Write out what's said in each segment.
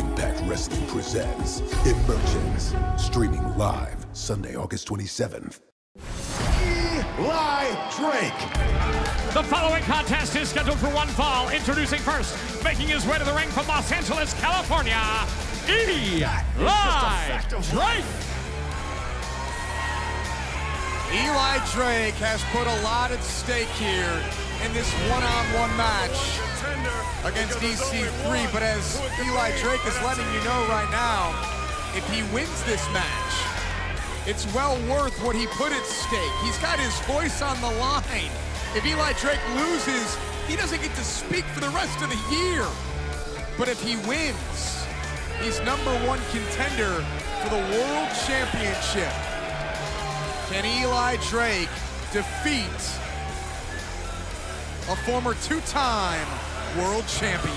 Impact Wrestling presents Emergence, streaming live Sunday, August 27th. Eli Drake. The following contest is scheduled for one fall. Introducing first, making his way to the ring from Los Angeles, California, Eli Drake. Eli Drake has put a lot at stake here in this one-on-one match against EC3, but as Eli Drake is letting you know right now, if he wins this match, it's well worth what he put at stake. He's got his voice on the line. If Eli Drake loses, he doesn't get to speak for the rest of the year. But if he wins, he's number one contender for the World Championship. Can Eli Drake defeat a former two-time world champion?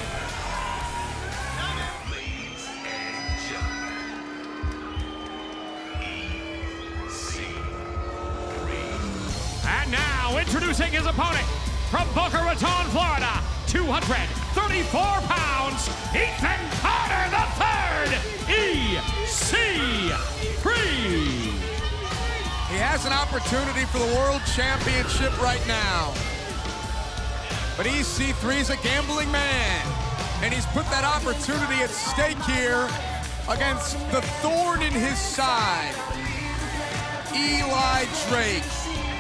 And now, introducing his opponent from Boca Raton, Florida, 234 pounds, Ethan Carter III, EC3. He has an opportunity for the world championship right now. But EC3 is a gambling man, and he's put that opportunity at stake here against the thorn in his side, Eli Drake.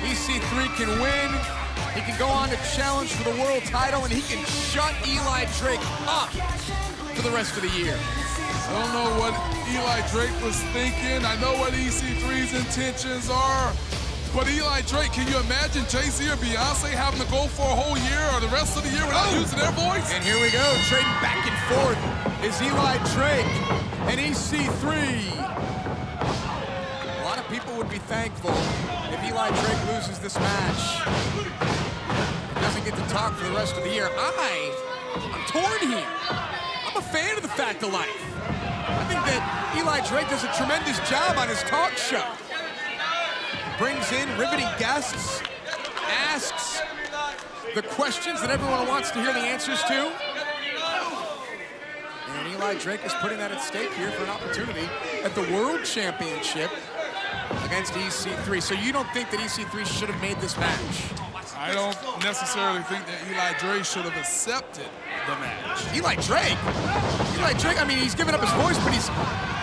EC3 can win, he can go on to challenge for the world title, and he can shut Eli Drake up for the rest of the year. I don't know what Eli Drake was thinking. I know what EC3's intentions are. But Eli Drake, can you imagine Jay-Z or Beyonce having to go for a whole year or the rest of the year without Oh. using their voice? And here we go, trading back and forth is Eli Drake and EC3. A lot of people would be thankful if Eli Drake loses this match. Doesn't get to talk for the rest of the year. I, I'm torn here. I'm a fan of the fact of life. I think that Eli Drake does a tremendous job on his talk show. Brings in riveting guests, asks the questions that everyone wants to hear the answers to. And Eli Drake is putting that at stake here for an opportunity at the World Championship against EC3. So you don't think that EC3 should have made this match? I don't necessarily think that Eli Drake should have accepted the match. Eli Drake? Eli Drake, I mean, he's giving up his voice, but he's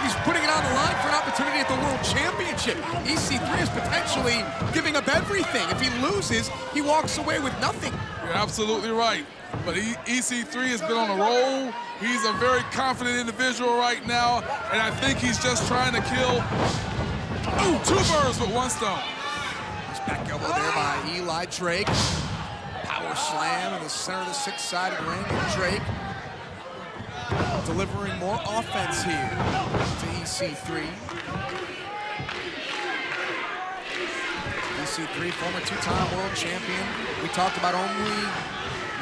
he's putting it on the line for an opportunity at the World Championship. EC3 is potentially giving up everything. If he loses, he walks away with nothing. You're absolutely right. But E- EC3 has been on a roll. He's a very confident individual right now, and I think he's just trying to kill ooh, two birds with one stone. Back elbow there by Eli Drake. Power slam in the center of the six-sided ring. And Drake delivering more offense here to E EC3. EC3, E former two-time world champion. We talked about only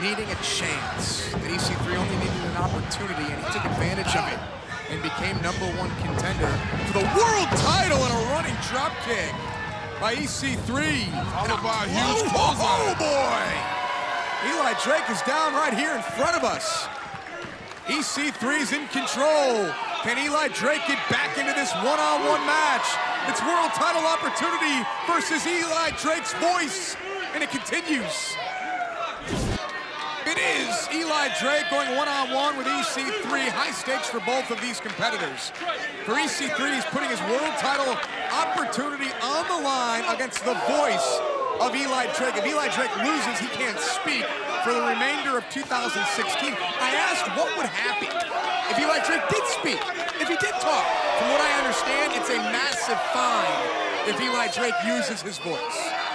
needing a chance. That EC3 only needed an opportunity, and he took advantage of it and became number one contender for the world title in a running drop kick by EC3. Followed by a huge clothesline. oh boy! Eli Drake is down right here in front of us. EC3 is in control. Can Eli Drake get back into this one-on-one match? It's world title opportunity versus Eli Drake's voice, and it continues. It is Eli Drake going one-on-one with EC3. High stakes for both of these competitors. For EC3, he's putting his world title opportunity on the line against the voice of Eli Drake. If Eli Drake loses, he can't speak for the remainder of 2016. I asked what would happen if Eli Drake did speak, if he did talk. From what I understand, it's a massive fine if Eli Drake uses his voice.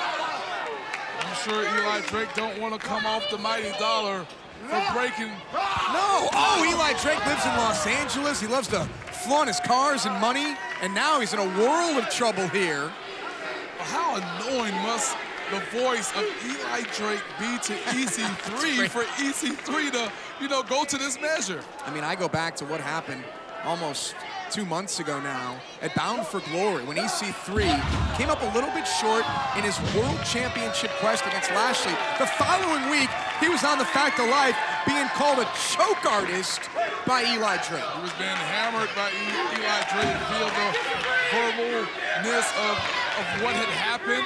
I'm sure Eli Drake don't want to come off the mighty dollar for breaking. No! Oh, Eli Drake lives in Los Angeles. He loves to flaunt his cars and money, and now he's in a world of trouble here. How annoying must the voice of Eli Drake be to EC3 for EC3 to, you know, go to this measure? I mean, I go back to what happened almost two months ago now at Bound for Glory when EC3 came up a little bit short in his world championship quest against Lashley. The following week, he was on the Fact of Life being called a choke artist by Eli Drake. He was being hammered by e Eli Drake. Feel the verbalness of, of what had happened.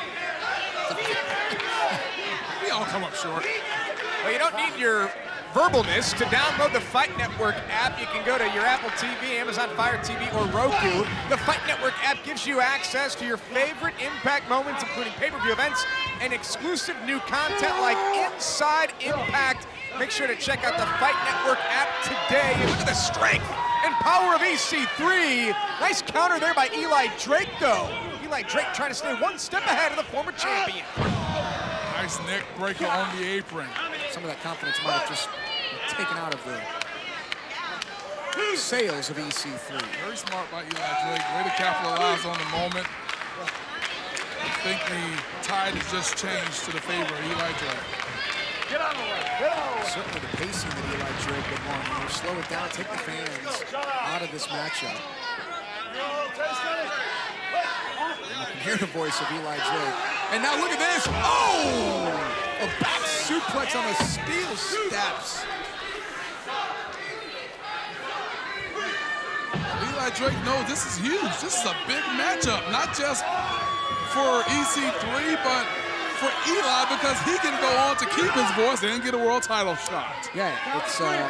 we all come up short. Well, you don't need your verbalness to download the Fight Network app. You can go to your Apple TV, Amazon Fire TV, or Roku. The Fight Network app gives you access to your favorite Impact moments, including pay-per-view events and exclusive new content like Inside Impact. Make sure to check out the Fight Network app today. And look at the strength and power of EC3. Nice counter there by Eli Drake, though. Eli Drake trying to stay one step ahead of the former champion. Nice neck breaker on the apron. Some of that confidence might have just taken out of the sails of EC3. Very smart by Eli Drake. Way to capitalize on the moment. I think the tide has just changed to the favor of Eli Drake. Get out of the way. Get out of the way. Certainly the pacing that Eli Drake would want. You know, slow it down, take the fans out of this matchup. And you can hear the voice of Eli Drake. And now look at this. Oh! A back suplex on the steel steps. Eli Drake knows this is huge. This is a big matchup, not just for EC3, but for Eli because he can go on to keep his voice and get a world title shot. Yeah, it's uh,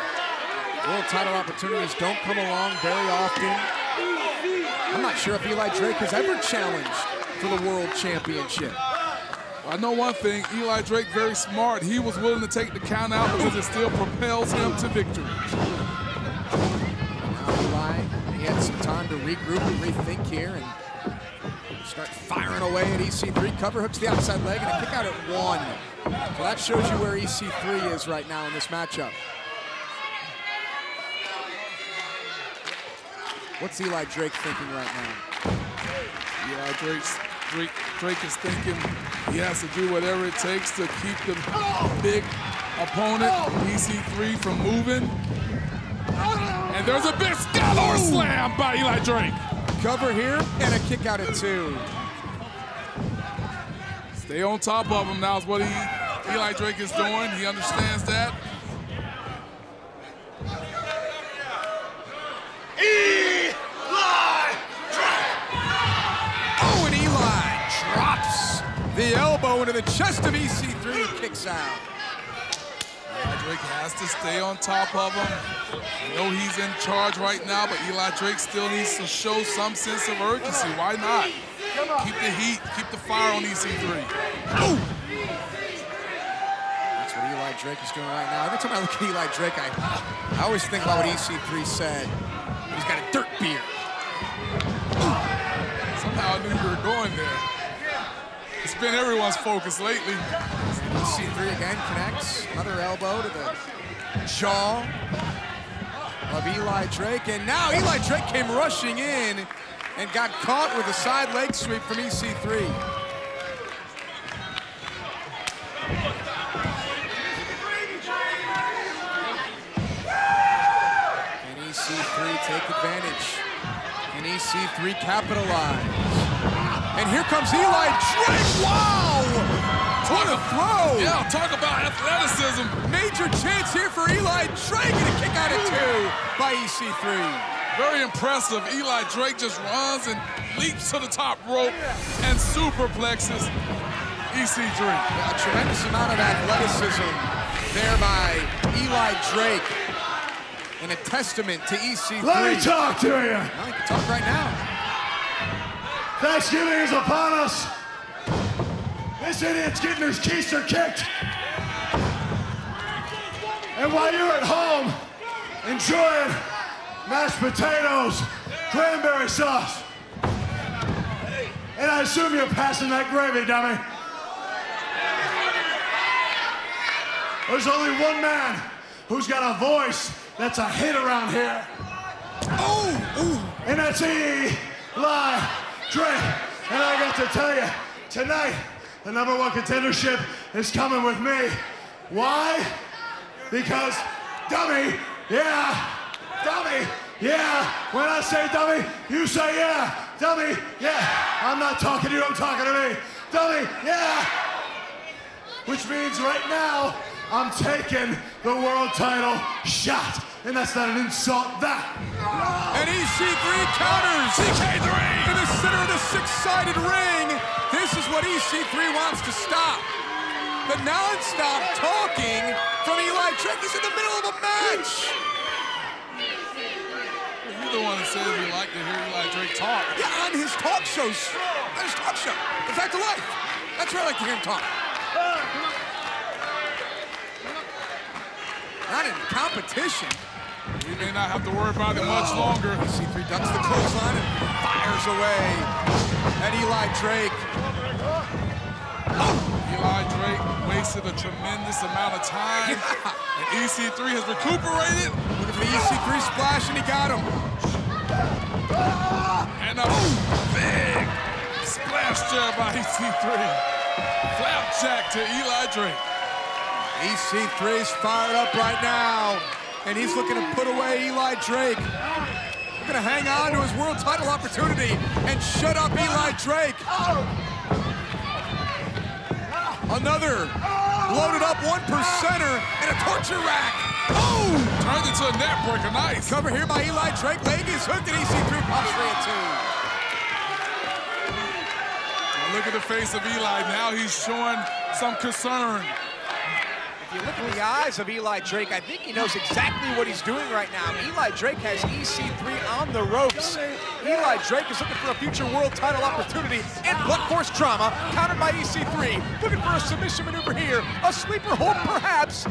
world title opportunities don't come along very often. I'm not sure if Eli Drake has ever challenged for the world championship. I know one thing, Eli Drake very smart. He was willing to take the count out because it still propels him to victory. Now Eli, he had some time to regroup and rethink here and start firing away at EC3. Cover hooks the outside leg and a kick out at one. So that shows you where EC3 is right now in this matchup. What's Eli Drake thinking right now? Eli Drake's, Drake, Drake is thinking he has to do whatever it takes to keep the big opponent, EC3, from moving. And there's a big Scalor slam by Eli Drake. Cover here and a kick out at two. Stay on top of him now is what he, Eli Drake is doing. He understands that. Oh, the elbow into the chest of EC3 and kicks out. Eli Drake has to stay on top of him. I know he's in charge right now, but Eli Drake still needs to show some sense of urgency. Why not? Keep the heat, keep the fire on EC3. That's what Eli Drake is doing right now. Every time I look at Eli Drake, I, I always think about what EC3 said. He's got a dirt beard. Somehow I knew you were going there. Been everyone's focus lately. EC3 again connects. Another elbow to the jaw of Eli Drake. And now Eli Drake came rushing in and got caught with a side leg sweep from E EC3. Can EC3 take advantage? Can EC3 capitalize? And here comes Eli Drake. Wow! What a throw! Yeah, talk about athleticism. Major chance here for Eli Drake and a kick out at two by E EC3. Very impressive. Eli Drake just runs and leaps to the top rope and superplexes EC3. A tremendous amount of athleticism there by Eli Drake. And a testament to E EC3. Let me talk to you. Well, you can talk right now. Thanksgiving is upon us. This idiot's getting his keister kicked. And while you're at home enjoying mashed potatoes, cranberry sauce, and I assume you're passing that gravy, dummy. There's only one man who's got a voice that's a hit around here. Oh, oh. and that's Eli Drake. And I got to tell you, tonight, the number one contendership is coming with me. Why? Because dummy, yeah, dummy, yeah. When I say dummy, you say yeah. Dummy, yeah. I'm not talking to you, I'm talking to me. Dummy, yeah. Which means right now, I'm taking the world title shot. And that's not an insult. That. And EC3 counters. TK3! In the center the six-sided ring. This is what EC3 wants to stop. The non-stop talking from Eli Drake. He's in the middle of a match. You're the one that says you like to hear Eli Drake talk. Yeah, on his talk shows. On his talk show. The Fact of Life. That's where I like to hear him talk. Not in competition. We may not have to worry about it much longer. EC3 ducks the clothesline and fires away at Eli Drake. Oh, Eli Drake wasted a tremendous amount of time. And EC3 has recuperated. Looking for the EC3 splash, and he got him. And a big splash job by EC3. Flapjack to Eli Drake. EC3's fired up right now, and he's looking to put away Eli Drake. Gonna hang on to his world title opportunity and shut up Eli Drake. Another loaded up one percenter and a torture rack. Oh! Turned into a neck breaker. Nice. Cover here by Eli Drake. Leg is hooked, and EC3 pops three and two. Look at the face of Eli. Now he's showing some concern. You look at the eyes of Eli Drake, I think he knows exactly what he's doing right now. Eli Drake has EC3 on the ropes. Eli Drake is looking for a future world title opportunity and blunt force trauma, countered by EC3. Looking for a submission maneuver here, a sleeper hold perhaps.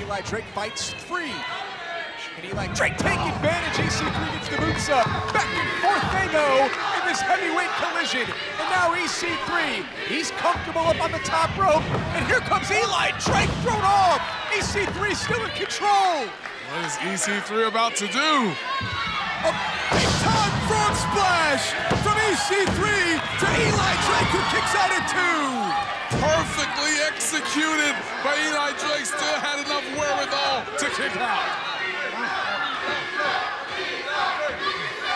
Eli Drake fights free. And Eli Drake take advantage? EC3 gets the boots up. Back and forth they go in this heavyweight collision. And now EC3, he's comfortable up on the top rope. And here comes Eli Drake thrown off. EC3 still in control. What is EC3 about to do? A big time frog splash from EC3 to Eli Drake, who kicks out at two. Perfectly executed, but Eli Drake still had enough wherewithal to kick out.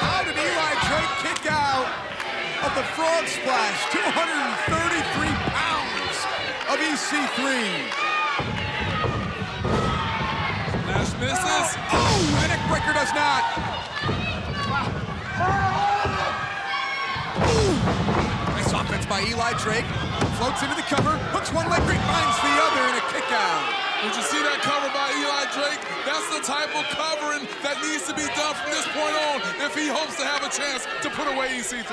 How did Eli Drake kick out of the frog splash? 233 pounds of E EC3. Nash misses. Oh, oh and Neckbreaker does not. Ooh. Nice offense by Eli Drake. Floats into the cover, hooks one leg, finds the other, and a kick out. Did you see that cover by Eli Drake? That's the type of covering that needs to be done from this point on if he hopes to have a chance to put away E EC3.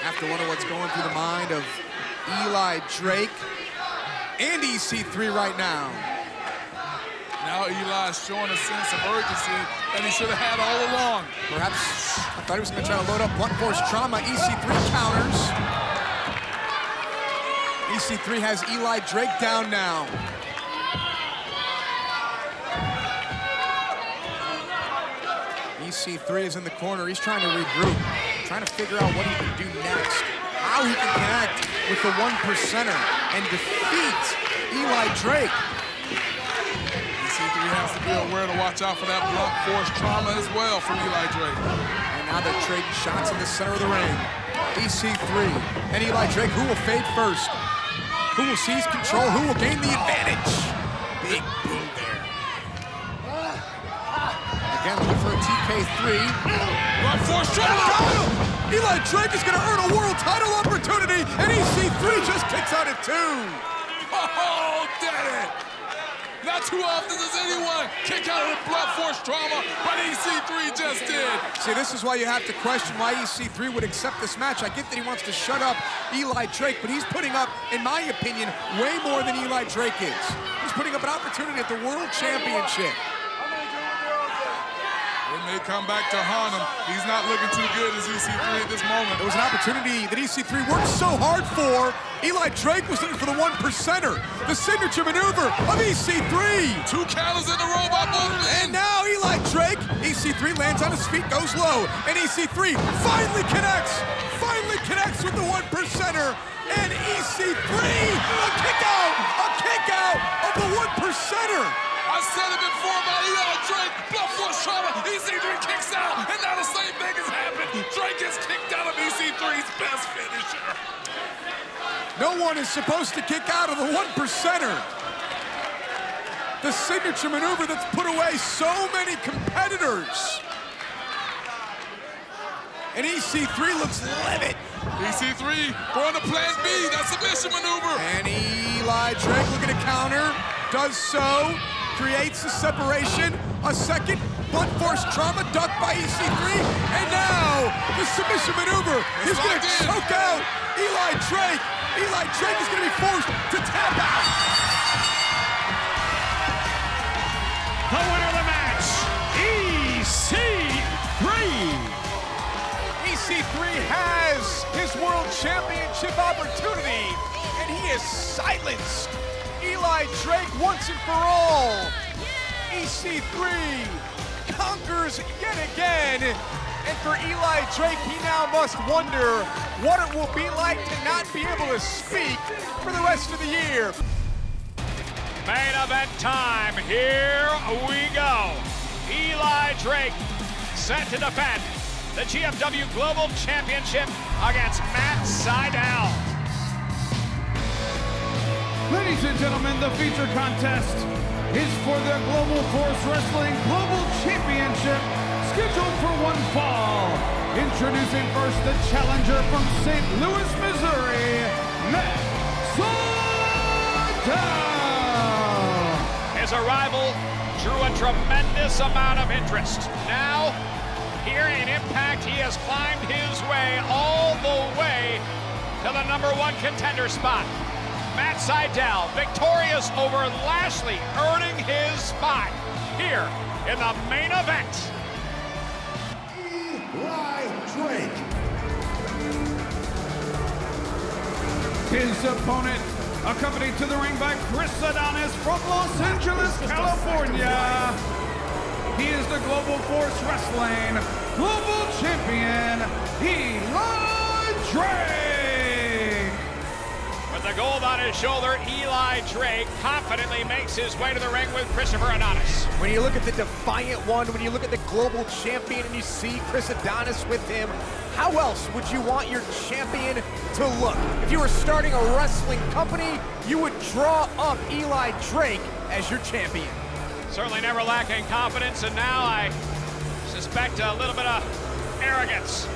Have to wonder what's going through the mind of Eli Drake and EC3 right now. Now Eli's showing a sense of urgency that he should have had all along. Perhaps I thought he was going to try to load up blunt force trauma. EC3 counters. EC3 has Eli Drake down now. EC3 is in the corner. He's trying to regroup, trying to figure out what he can do next, how he can connect with the one percenter and defeat Eli Drake. EC3 has to be aware to watch out for that blunt force trauma as well from Eli Drake. And now they're trading shots in the center of the ring. EC3 and Eli Drake, who will fade first? Who will seize control? Who will gain the advantage? Big boom there. Again, looking for a TK3. Blunt force him! Eli Drake is going to earn a world title opportunity, and EC3 just kicks out at two. Oh, did it! Not too often does anyone kick out of the blunt force trauma, but EC3 just did. See, this is why you have to question why EC3 would accept this match. I get that he wants to shut up Eli Drake, but he's putting up, in my opinion, way more than Eli Drake is. He's putting up an opportunity at the World Championship. It may come back to haunt him. He's not looking too good as EC3 at this moment. It was an opportunity that EC3 worked so hard for. Eli Drake was looking for the one percenter, the signature maneuver of EC3. Two counters in a row by both And now Eli Drake, EC3 lands on his feet, goes low, and EC3 finally connects, finally connects with the one percenter, and EC3, a kick out, a kick out of the one percenter. I said it before about Eli Drake. Blunt force trauma. EC3 kicks out, and now the same thing has happened. Drake gets kicked out of EC3's best finisher. No one is supposed to kick out of the one percenter. the signature maneuver that's put away so many competitors. And EC3 looks livid. EC3 going to plan B. That submission maneuver. And Eli Drake looking to counter, does so, creates a separation, a second blunt force trauma ducked by EC3, and now the submission maneuver is going to choke out Eli Drake. Eli Drake is going to be forced to tap out. The winner of the match, EC3. EC3 has his world championship opportunity, and he is silenced. Eli Drake once and for all. EC3 conquers yet again. And for Eli Drake, he now must wonder what it will be like to not be able to speak for the rest of the year. Main event time. Here we go. Eli Drake set to defend the GFW Global Championship against Matt Sydal. Ladies and gentlemen, the feature contest is for the Global Force Wrestling Global Championship, scheduled for one fall. Introducing first the challenger from St. Louis, Missouri, Matt Sydal. His arrival drew a tremendous amount of interest. Now, here in Impact, he has climbed his way all the way to the number one contender spot. Matt Sydal victorious over Lashley, earning his spot here in the main event. Eli Drake. His opponent, accompanied to the ring by Chris Adonis from Los Angeles, California. He is the Global Force Wrestling Global Champion, Eli Drake. With the gold on his shoulder, Eli Drake confidently makes his way to the ring with Christopher Adonis. When you look at the Defiant One, when you look at the global champion and you see Chris Adonis with him, how else would you want your champion to look? If you were starting a wrestling company, you would draw up Eli Drake as your champion. Certainly never lacking confidence, and now I suspect a little bit of arrogance.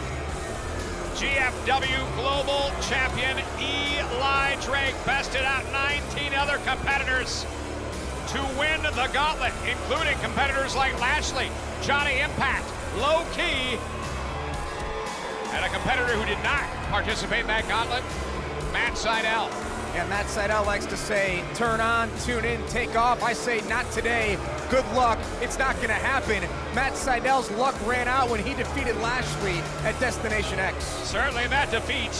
GFW Global Champion Eli Drake bested out 19 other competitors to win the gauntlet, including competitors like Lashley, Johnny Impact, Low Ki, and a competitor who did not participate in that gauntlet, Matt Yeah, Matt Sydal likes to say, turn on, tune in, take off. I say, not today. Good luck. It's not going to happen. Matt Sydal's luck ran out when he defeated Lashley at Destination X. Certainly that defeat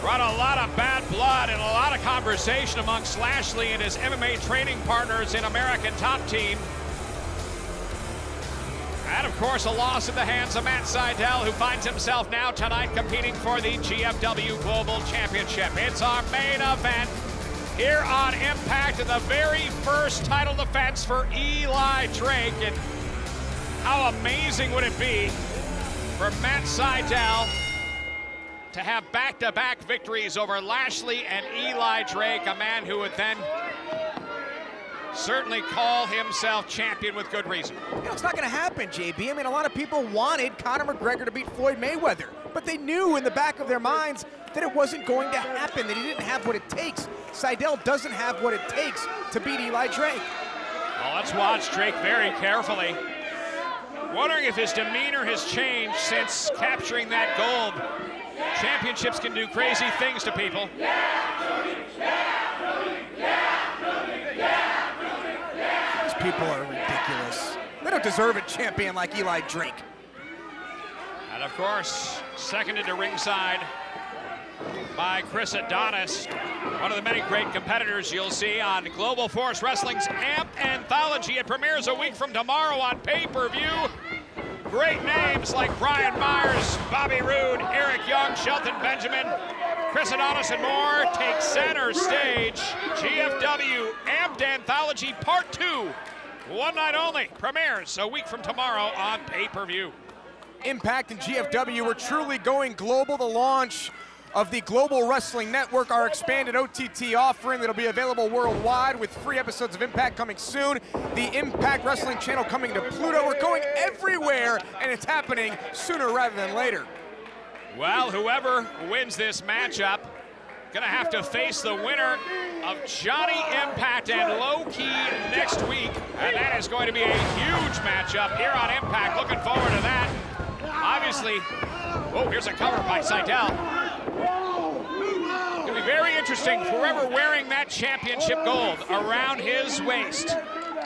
brought a lot of bad blood and a lot of conversation amongst Lashley and his MMA training partners in American Top Team. And of course, a loss in the hands of Matt Sydal, who finds himself now tonight competing for the GFW Global Championship. It's our main event here on Impact and the very first title defense for Eli Drake. And how amazing would it be for Matt Sydal to have back-to-back victories over Lashley and Eli Drake, a man who would then certainly call himself champion with good reason. You know, it's not going to happen, JB. I mean, a lot of people wanted Conor McGregor to beat Floyd Mayweather, but they knew in the back of their minds that it wasn't going to happen, that he didn't have what it takes. Sydal doesn't have what it takes to beat Eli Drake. Well, let's watch Drake very carefully. Wondering if his demeanor has changed since capturing that gold. Championships can do crazy things to people. These people are ridiculous. They don't deserve a champion like Eli Drake. And of course, seconded to ringside by Chris Adonis, one of the many great competitors you'll see on Global Force Wrestling's AMP Anthology. It premieres a week from tomorrow on pay-per-view. Great names like Brian Myers, Bobby Roode, Eric Young, Shelton Benjamin, Chris Adonis, and more take center stage. GFW AMP Anthology Part 2, one night only, premieres a week from tomorrow on pay-per-view. Impact and GFW were truly going global. The launch of the Global Wrestling Network, our expanded OTT offering that'll be available worldwide with free episodes of Impact coming soon. The Impact Wrestling channel coming to Pluto. We're going everywhere, and it's happening sooner rather than later. Well, whoever wins this matchup gonna have to face the winner of Johnny Impact and Low Ki next week, and that is going to be a huge matchup here on Impact. Looking forward to that. Obviously, oh, here's a cover by Sydal. Be very interesting. Forever wearing that championship gold around his waist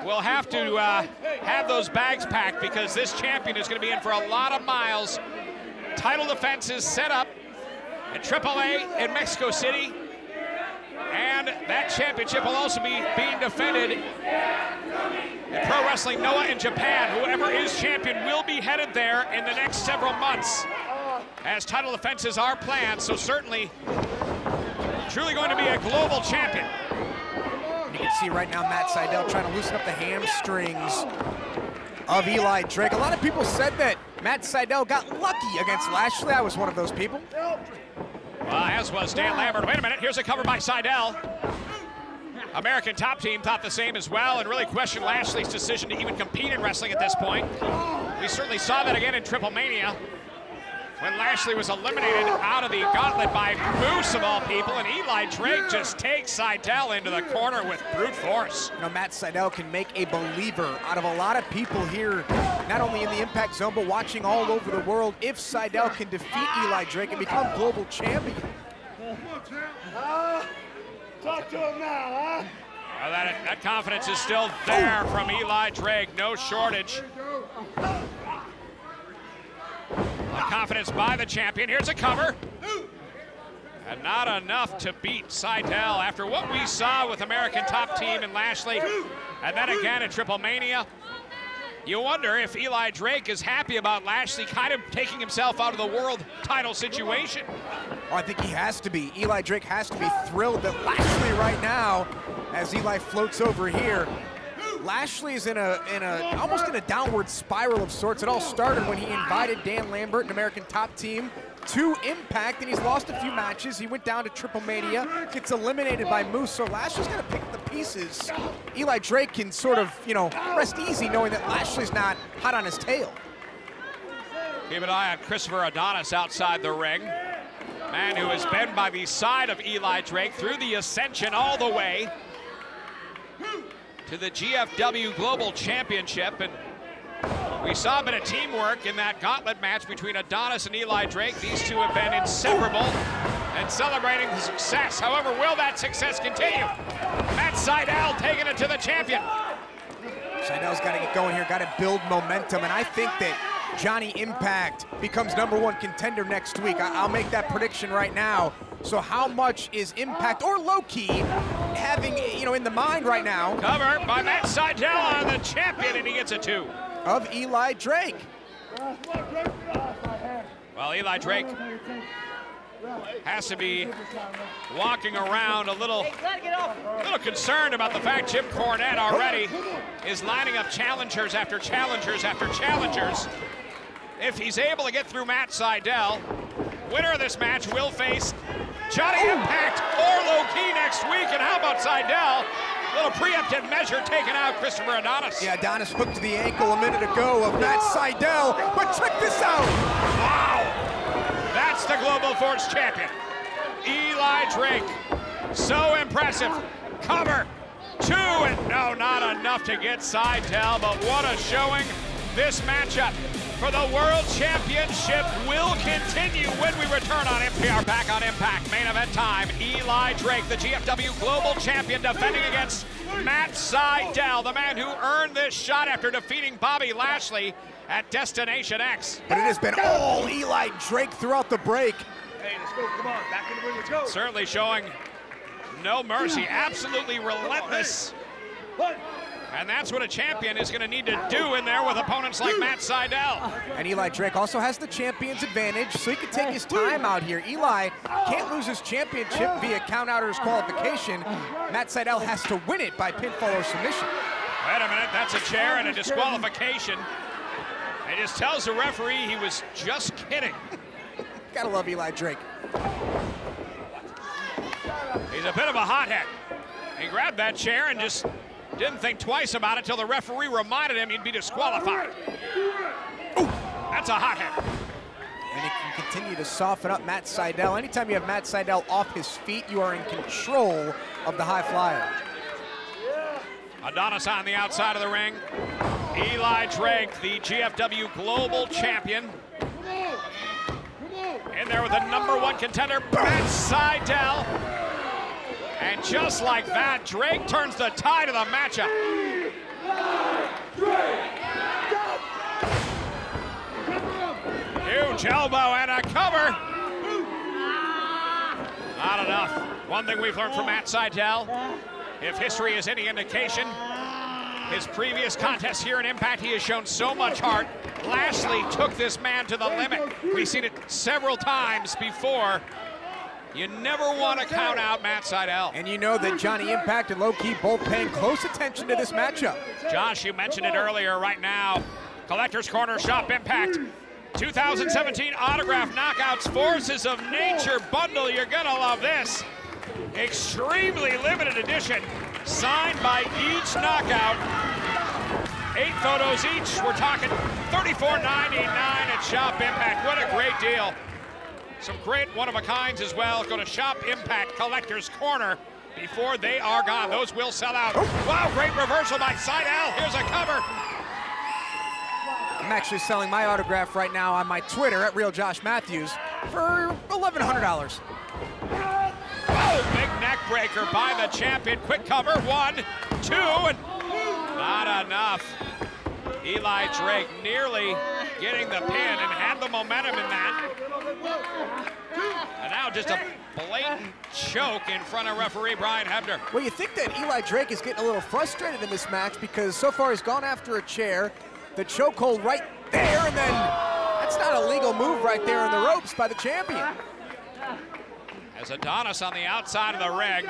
We'll have to uh, have those bags packed because this champion is going to be in for a lot of miles. Title defenses set up at AAA in Mexico City. And that championship will also be being defended in Pro Wrestling Noah in Japan. Whoever is champion will be headed there in the next several months as title defenses are planned. So certainly, truly going to be a global champion. You can see right now Matt Sydal trying to loosen up the hamstrings of Eli Drake. A lot of people said that Matt Sydal got lucky against Lashley. I was one of those people. Uh, as was Dan Lambert. Wait a minute, here's a cover by Sydal. American top team thought the same as well and really questioned Lashley's decision to even compete in wrestling at this point. We certainly saw that again in Triple Mania when Lashley was eliminated out of the gauntlet by Moose of all people, and Eli Drake just takes Sydal into the corner with brute force. You know, Matt Sydal can make a believer out of a lot of people here, not only in the Impact Zone, but watching all over the world. If Sydal can defeat Eli Drake and become global champion. Talk to him now, huh? Well, that, that confidence is still there from Eli Drake, no shortage. Confidence by the champion. Here's a cover. And not enough to beat Sydal after what we saw with American Top Team and Lashley. And then again at Triple Mania. You wonder if Eli Drake is happy about Lashley kind of taking himself out of the world title situation. Oh, I think he has to be. Eli Drake has to be thrilled that Lashley right now, as Eli floats over here, Lashley is in a in a almost in a downward spiral of sorts. It all started when he invited Dan Lambert, an American top team, to Impact, and he's lost a few matches. He went down to Triple Mania, gets eliminated by Moose, so Lashley's got to pick up the pieces. Eli Drake can sort of, you know, rest easy knowing that Lashley's not hot on his tail. Keep an eye on Christopher Adonis outside the ring. Man who has been by the side of Eli Drake through the ascension all the way to the GFW Global Championship. And we saw a bit of teamwork in that gauntlet match between Adonis and Eli Drake. These two have been inseparable and celebrating the success. However, will that success continue? Matt Sydal taking it to the champion. Sydal's got to get going here, got to build momentum, and I think that Johnny Impact becomes number one contender next week. I will make that prediction right now. So how much is Impact or Low Ki having, you know, in the mind right now? Cover by Matt Sydal on the champion, and he gets a two. Of Eli Drake. Well, Eli Drake has to be walking around a little, a little concerned about the fact Jim Cornette already is lining up challengers after challengers after challengers. If he's able to get through Matt Sydal, winner of this match will face Johnny Impact or Low Ki next week. And how about Sydal? Little preemptive measure taken out Christopher Adonis. Yeah, Adonis hooked the ankle a minute ago of Matt Sydal, but check this out. Wow. That's the Global Force champion, Eli Drake. So impressive. Cover. Two, and no, not enough to get Sydal, but what a showing this matchup for the World Championship will continue when we return on MPR back on Impact. Main event time. Eli Drake, the GFW Global Champion, defending against Matt Sydal, the man who earned this shot after defeating Bobby Lashley at Destination X. But it has been all Eli Drake throughout the break. Hey, let's go. Come on. Back in the ring. Let's go. Certainly showing no mercy. Absolutely relentless. And that's what a champion is going to need to do in there with opponents like Matt Sydal. And Eli Drake also has the champion's advantage, so he can take his time out here. Eli can't lose his championship via count out or disqualification. Matt Sydal has to win it by pinfall or submission. Wait a minute, that's a chair and a disqualification. It just tells the referee he was just kidding. Gotta love Eli Drake. He's a bit of a hothead. He grabbed that chair and just didn't think twice about it till the referee reminded him he'd be disqualified. Ooh, that's a hothead. And he can continue to soften up Matt Sydal. Anytime you have Matt Sydal off his feet, you are in control of the high flyer. Adonis on the outside of the ring. Eli Drake, the GFW Global Champion. In there with the number one contender, Matt Sydal. And just like that, Drake turns the tide of the matchup. Huge elbow and a cover. Not enough. One thing we've learned from Matt Sydal, if history is any indication, his previous contests here in Impact, he has shown so much heart. Lashley took this man to the limit. We've seen it several times before. You never want to count out Matt Sydal. And you know that Johnny Impact and Low Ki both paying close attention to this matchup. Josh, you mentioned it earlier right now. Collector's Corner Shop Impact. 2017 Autograph Knockouts Forces of Nature bundle. You're going to love this. Extremely limited edition. Signed by each knockout. Eight photos each. We're talking $34.99 at Shop Impact. What a great deal. Some great one-of-a-kinds as well. Go to Shop Impact Collector's Corner before they are gone. Those will sell out. Wow, great reversal by Sydal. Here's a cover. I'm actually selling my autograph right now on my Twitter at Real Josh Matthews for $1,100. Oh, big neck breaker by the champion. Quick cover, one, two, and not enough. Eli Drake nearly getting the pin and had the momentum in that. And now just a blatant choke in front of referee Brian Hebner. Well, you think that Eli Drake is getting a little frustrated in this match because so far he's gone after a chair, the chokehold right there, and then that's not a legal move right there in the ropes by the champion. As Adonis on the outside of the ring.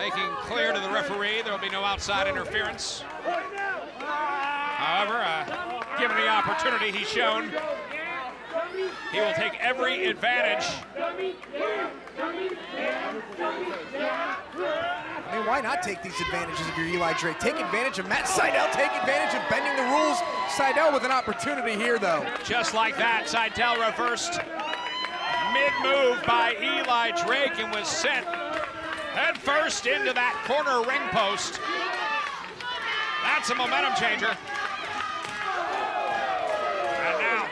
Making clear to the referee there will be no outside interference. However, uh, given the opportunity he's shown, he will take every advantage. I mean, why not take these advantages if you're Eli Drake? Take advantage of Matt Sydal, take advantage of bending the rules. Sydal with an opportunity here, though. Just like that, Sydal reversed mid-move by Eli Drake and was sent head first into that corner ring post. That's a momentum changer. And now,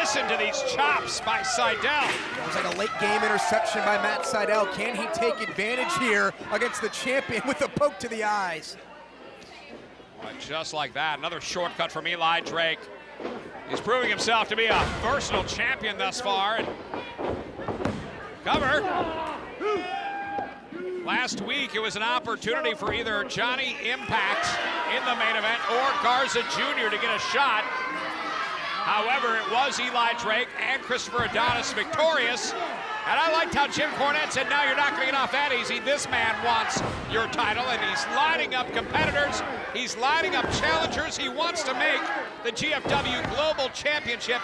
listen to these chops by Sydal. It was like a late game interception by Matt Sydal. Can he take advantage here against the champion with a poke to the eyes? Well, just like that, another shortcut from Eli Drake. He's proving himself to be a versatile champion thus far. And cover. Last week, it was an opportunity for either Johnny Impact in the main event or Garza Jr. to get a shot. However, it was Eli Drake and Christopher Adonis victorious. And I liked how Jim Cornette said, now you're not going to get off that easy. This man wants your title, and he's lining up competitors. He's lining up challengers. He wants to make the GFW Global Championship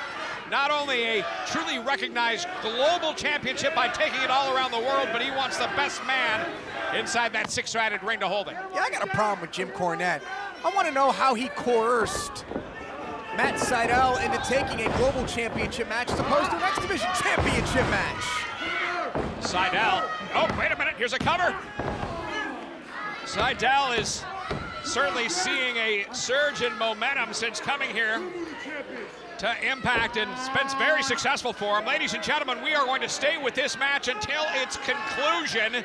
not only a truly recognized global championship by taking it all around the world, but he wants the best man inside that six-sided ring to hold it. Yeah, I got a problem with Jim Cornette. I want to know how he coerced Matt Sydal into taking a global championship match as opposed to an X Division championship match. Sydal, oh, wait a minute, here's a cover. Sydal is certainly seeing a surge in momentum since coming here to Impact, and been very successful for him. Ladies and gentlemen, we are going to stay with this match until its conclusion.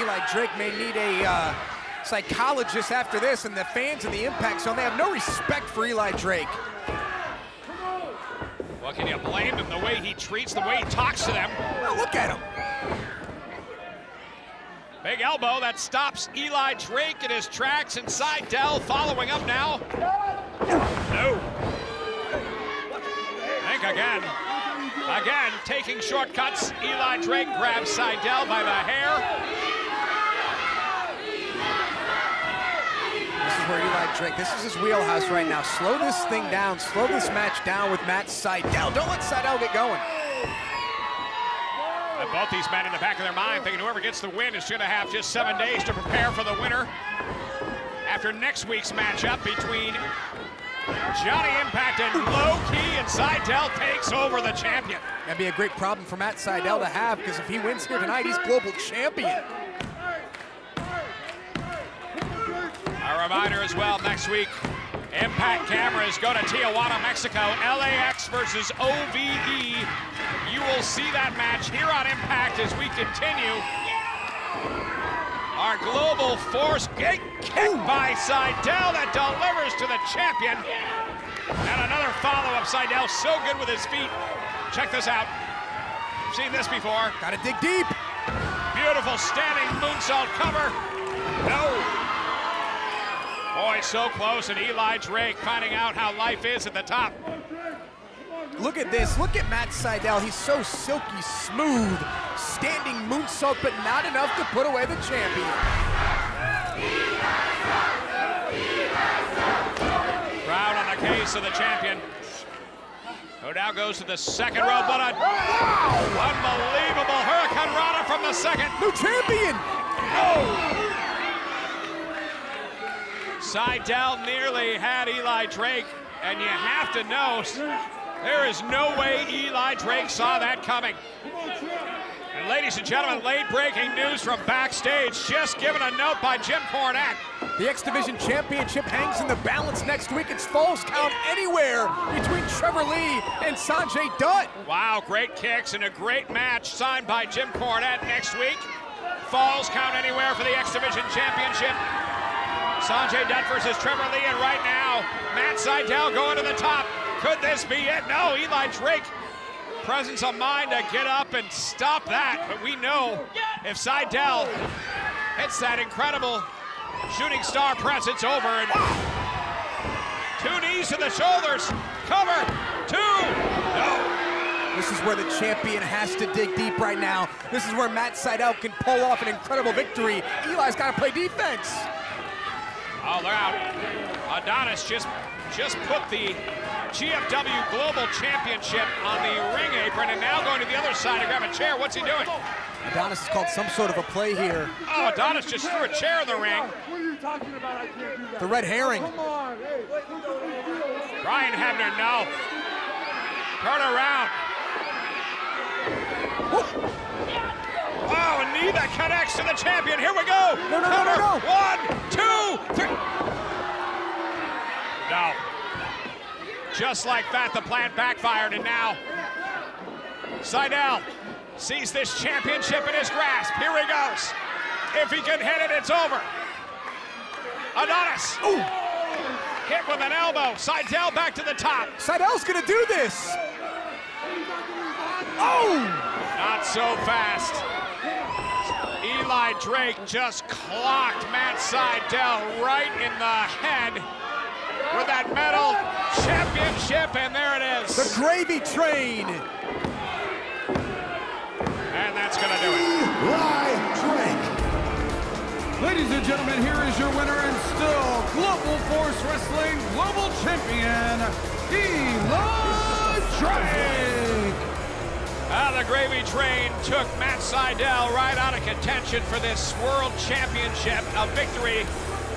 Eli Drake may need a uh, psychologist after this, and the fans in the Impact Zone, they have no respect for Eli Drake. Well, can you blame him the way he treats, the way he talks to them? Oh, look at him. Big elbow that stops Eli Drake in his tracks, and Sydal following up now. No. Think again. Again, taking shortcuts. Eli Drake grabs Sydal by the hair. This is where Eli Drake, this is his wheelhouse right now. Slow this thing down, slow this match down with Matt Sydal. Don't let Sydal get going. And both these men in the back of their mind thinking whoever gets the win is going to have just seven days to prepare for the winner after next week's matchup between Johnny Impact and Low Ki, and Sydal takes over the champion. That'd be a great problem for Matt Sydal to have because if he wins here tonight, he's global champion. A reminder as well, next week, Impact cameras go to Tijuana, Mexico, LAX versus OVE. You will see that match here on Impact as we continue. Our global force gate kick by Sydal that delivers to the champion. And another follow-up, Sydal so good with his feet. Check this out. Seen this before. Gotta dig deep. Beautiful standing moonsault cover. No. Boy, so close, and Eli Drake finding out how life is at the top. Look at this. Look at Matt Sydal. He's so silky smooth. Standing moonsault, but not enough to put away the champion. Crowd on the case of the champion. Who now goes to the second row, but a wow. unbelievable hurricanrana from the second. New champion. Oh! Sydal nearly had Eli Drake, and you have to know there is no way Eli Drake saw that coming. And ladies and gentlemen, late breaking news from backstage, just given a note by Jim Cornette. The X Division Championship hangs in the balance next week. It's falls count anywhere between Trevor Lee and Sanjay Dutt. Wow, great kicks and a great match signed by Jim Cornette next week. Falls count anywhere for the X Division Championship. Sanjay Dutt versus Trevor Lee, and right now, Matt Sydal going to the top. Could this be it? No, Eli Drake, presence of mind to get up and stop that, but we know if Sydal hits that incredible shooting star press, it's over. And two knees to the shoulders, cover, two, no. This is where the champion has to dig deep right now. This is where Matt Sydal can pull off an incredible victory. Eli's got to play defense. Oh, they're out. Adonis just just put the GFW Global Championship on the ring apron and now going to the other side to grab a chair. What's he doing? Adonis has called some sort of a play here. Oh, Adonis just threw a chair in the ring. What are you talking about? I can't do that. The red herring. Come on, hey. Brian Hebner, no. Turn around. Oh, a knee that connects to the champion. Here we go. No, no, no, no, no. One, two, three. No. Just like that, the plan backfired, and now Sydal sees this championship in his grasp. Here he goes. If he can hit it, it's over. Adonis. Ooh. Hit with an elbow. Sydal back to the top. Sydal's gonna do this. Oh! Not so fast. Eli Drake just clocked Matt Sydal right in the head with that medal championship, and there it is. The gravy train. And that's gonna do it. Eli Drake. Ladies and gentlemen, here is your winner and still Global Force Wrestling Global Champion, Eli Drake. Ah, the gravy train took Matt Sydal right out of contention for this World Championship. A victory,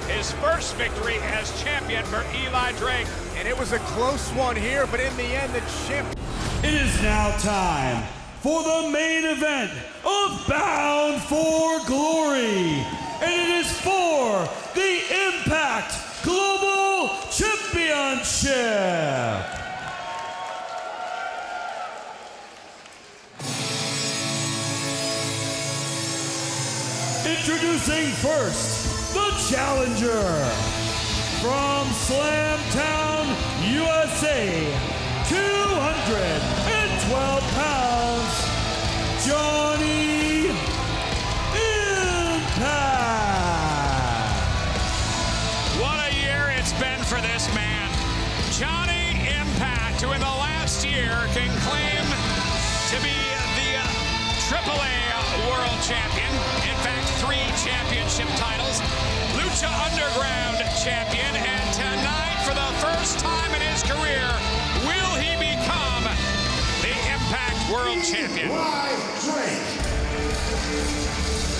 his first victory as champion for Eli Drake. And it was a close one here, but in the end, the champ. It is now time for the main event of Bound for Glory. And it is for the Impact Global Championship. Introducing first, the challenger from Slamtown, USA, 212 pounds, Johnny Impact. What a year it's been for this man. Johnny Impact, who in the last year can claim to be the uh, AAA World Champion. In fact, three championship titles. Lucha Underground champion. And tonight, for the first time in his career, will he become the Impact World Champion?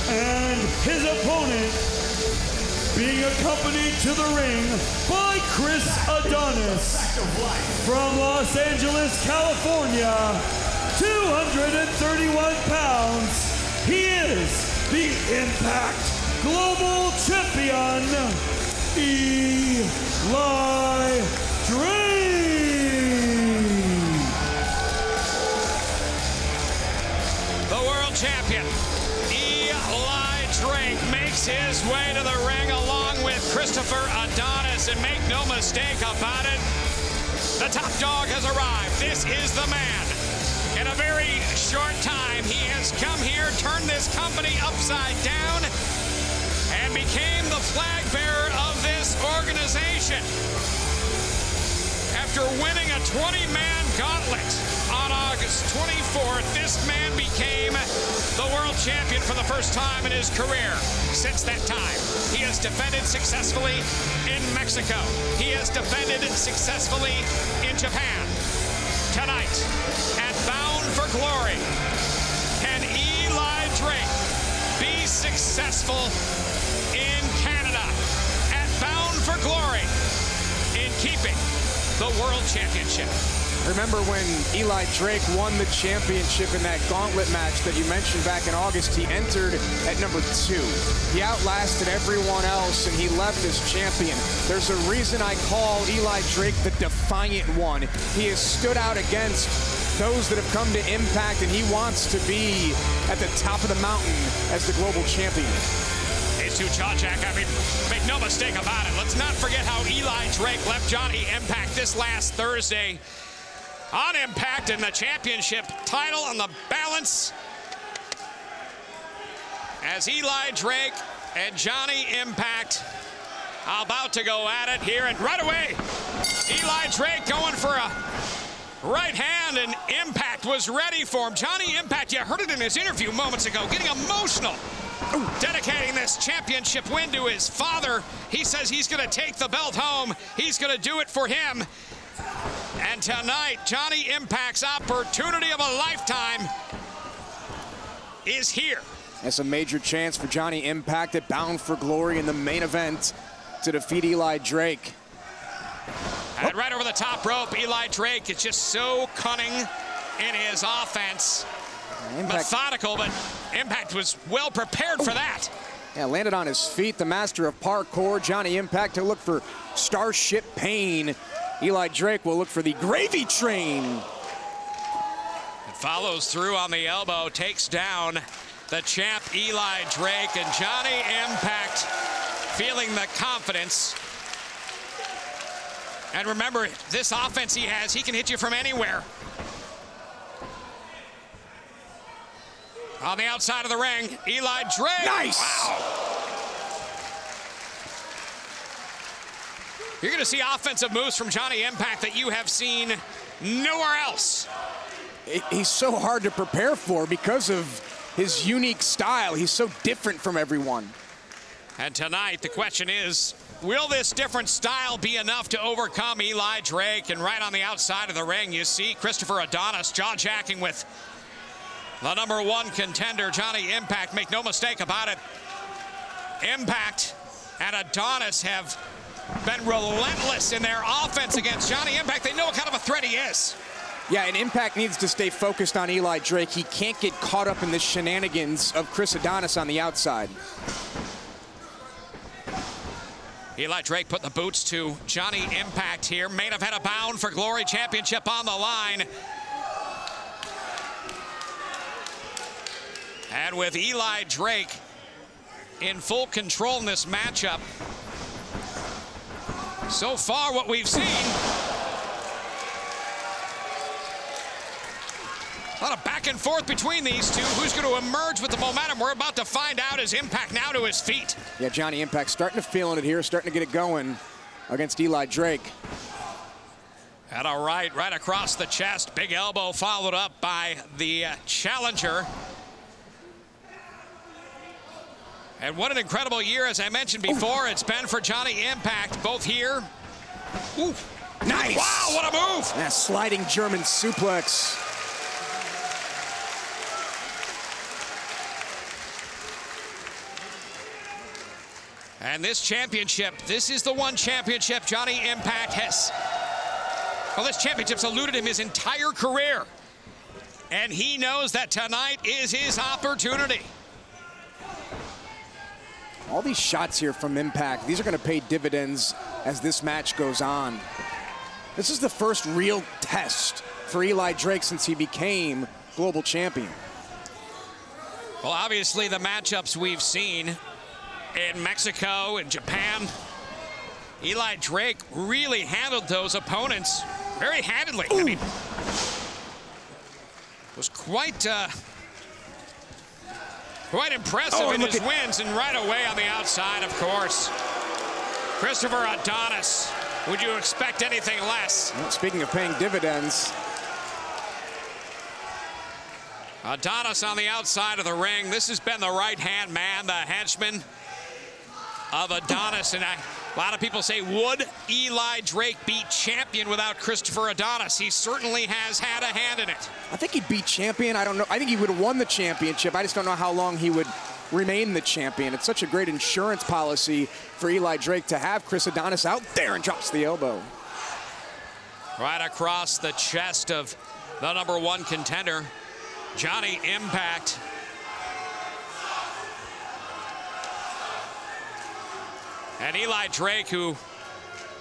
And his opponent being accompanied to the ring by Chris Adonis from Los Angeles, California, 231 pounds. He is the Impact Global Champion, Eli Drake. The world champion, Eli Drake, makes his way to the ring along with Christopher Adonis. And make no mistake about it, the top dog has arrived. This is the man. A very short time, he has come here, turned this company upside down, and became the flag bearer of this organization. After winning a 20-man gauntlet on August 24th, this man became the world champion for the first time in his career. Since that time, he has defended successfully in Mexico. He has defended successfully in Japan. Tonight, at for Glory, can Eli Drake be successful in Canada at Bound for Glory in keeping the World Championship? Remember when Eli Drake won the championship in that gauntlet match that you mentioned back in August? He entered at number two. He outlasted everyone else and he left as champion. There's a reason I call Eli Drake the defiant one. He has stood out against those that have come to Impact and he wants to be at the top of the mountain as the global champion. Two jaw jack. I mean, make no mistake about it. Let's not forget how Eli Drake left Johnny Impact this last Thursday on Impact in the championship title on the balance. As Eli Drake and Johnny Impact about to go at it here, and right away, Eli Drake going for a right hand, and Impact was ready for him. Johnny Impact, you heard it in his interview moments ago, getting emotional dedicating this championship win to his father. He says he's going to take the belt home. He's going to do it for him. And tonight, Johnny Impact's opportunity of a lifetime is here. That's a major chance for Johnny Impact at Bound for Glory in the main event to defeat Eli Drake. And right over the top rope, Eli Drake is just so cunning in his offense. Impact. Methodical, but Impact was well prepared for oh. that. Yeah, landed on his feet, the master of parkour, Johnny Impact to look for Starship Pain. Eli Drake will look for the Gravy Train. It follows through on the elbow, takes down the champ Eli Drake, and Johnny Impact feeling the confidence. And remember, this offense he has, he can hit you from anywhere. On the outside of the ring, Eli Drake. Nice. Wow. You're going to see offensive moves from Johnny Impact that you have seen nowhere else. He's so hard to prepare for because of his unique style. He's so different from everyone. And tonight, the question is, will this different style be enough to overcome Eli Drake? And right on the outside of the ring, you see Christopher Adonis jaw-jacking with the number one contender, Johnny Impact. Make no mistake about it. Impact and Adonis have been relentless in their offense against Johnny Impact. They know what kind of a threat he is. Yeah, and Impact needs to stay focused on Eli Drake. He can't get caught up in the shenanigans of Chris Adonis on the outside. Eli Drake put the boots to Johnny Impact here. Main event a bound for Glory Championship on the line. And with Eli Drake in full control in this matchup, so far what we've seen, a lot of back and forth between these two. Who's going to emerge with the momentum? We're about to find out as Impact now to his feet. Yeah, Johnny Impact starting to feel it here, starting to get it going against Eli Drake. At a right, right across the chest. Big elbow followed up by the uh, challenger. And what an incredible year, as I mentioned before, Ooh. it's been for Johnny Impact, both here. Ooh. Nice. Wow, what a move. That sliding German suplex. And this championship, this is the one championship Johnny Impact has. Well, this championship's eluded him his entire career. And he knows that tonight is his opportunity. All these shots here from Impact, these are going to pay dividends as this match goes on. This is the first real test for Eli Drake since he became global champion. Well, obviously, the matchups we've seen in Mexico and Japan, Eli Drake really handled those opponents very handedly. Ooh. I mean, was quite uh, Quite impressive oh, in his wins, and right away on the outside, of course. Christopher Adonis. Would you expect anything less? Well, speaking of paying dividends. Adonis on the outside of the ring. This has been the right-hand man, the henchman of Adonis. And I, a lot of people say, would Eli Drake be champion without Christopher Adonis? He certainly has had a hand in it. I think he'd be champion. I don't know. I think he would have won the championship. I just don't know how long he would remain the champion. It's such a great insurance policy for Eli Drake to have Chris Adonis out there and drops the elbow. Right across the chest of the number one contender, Johnny Impact. And Eli Drake, who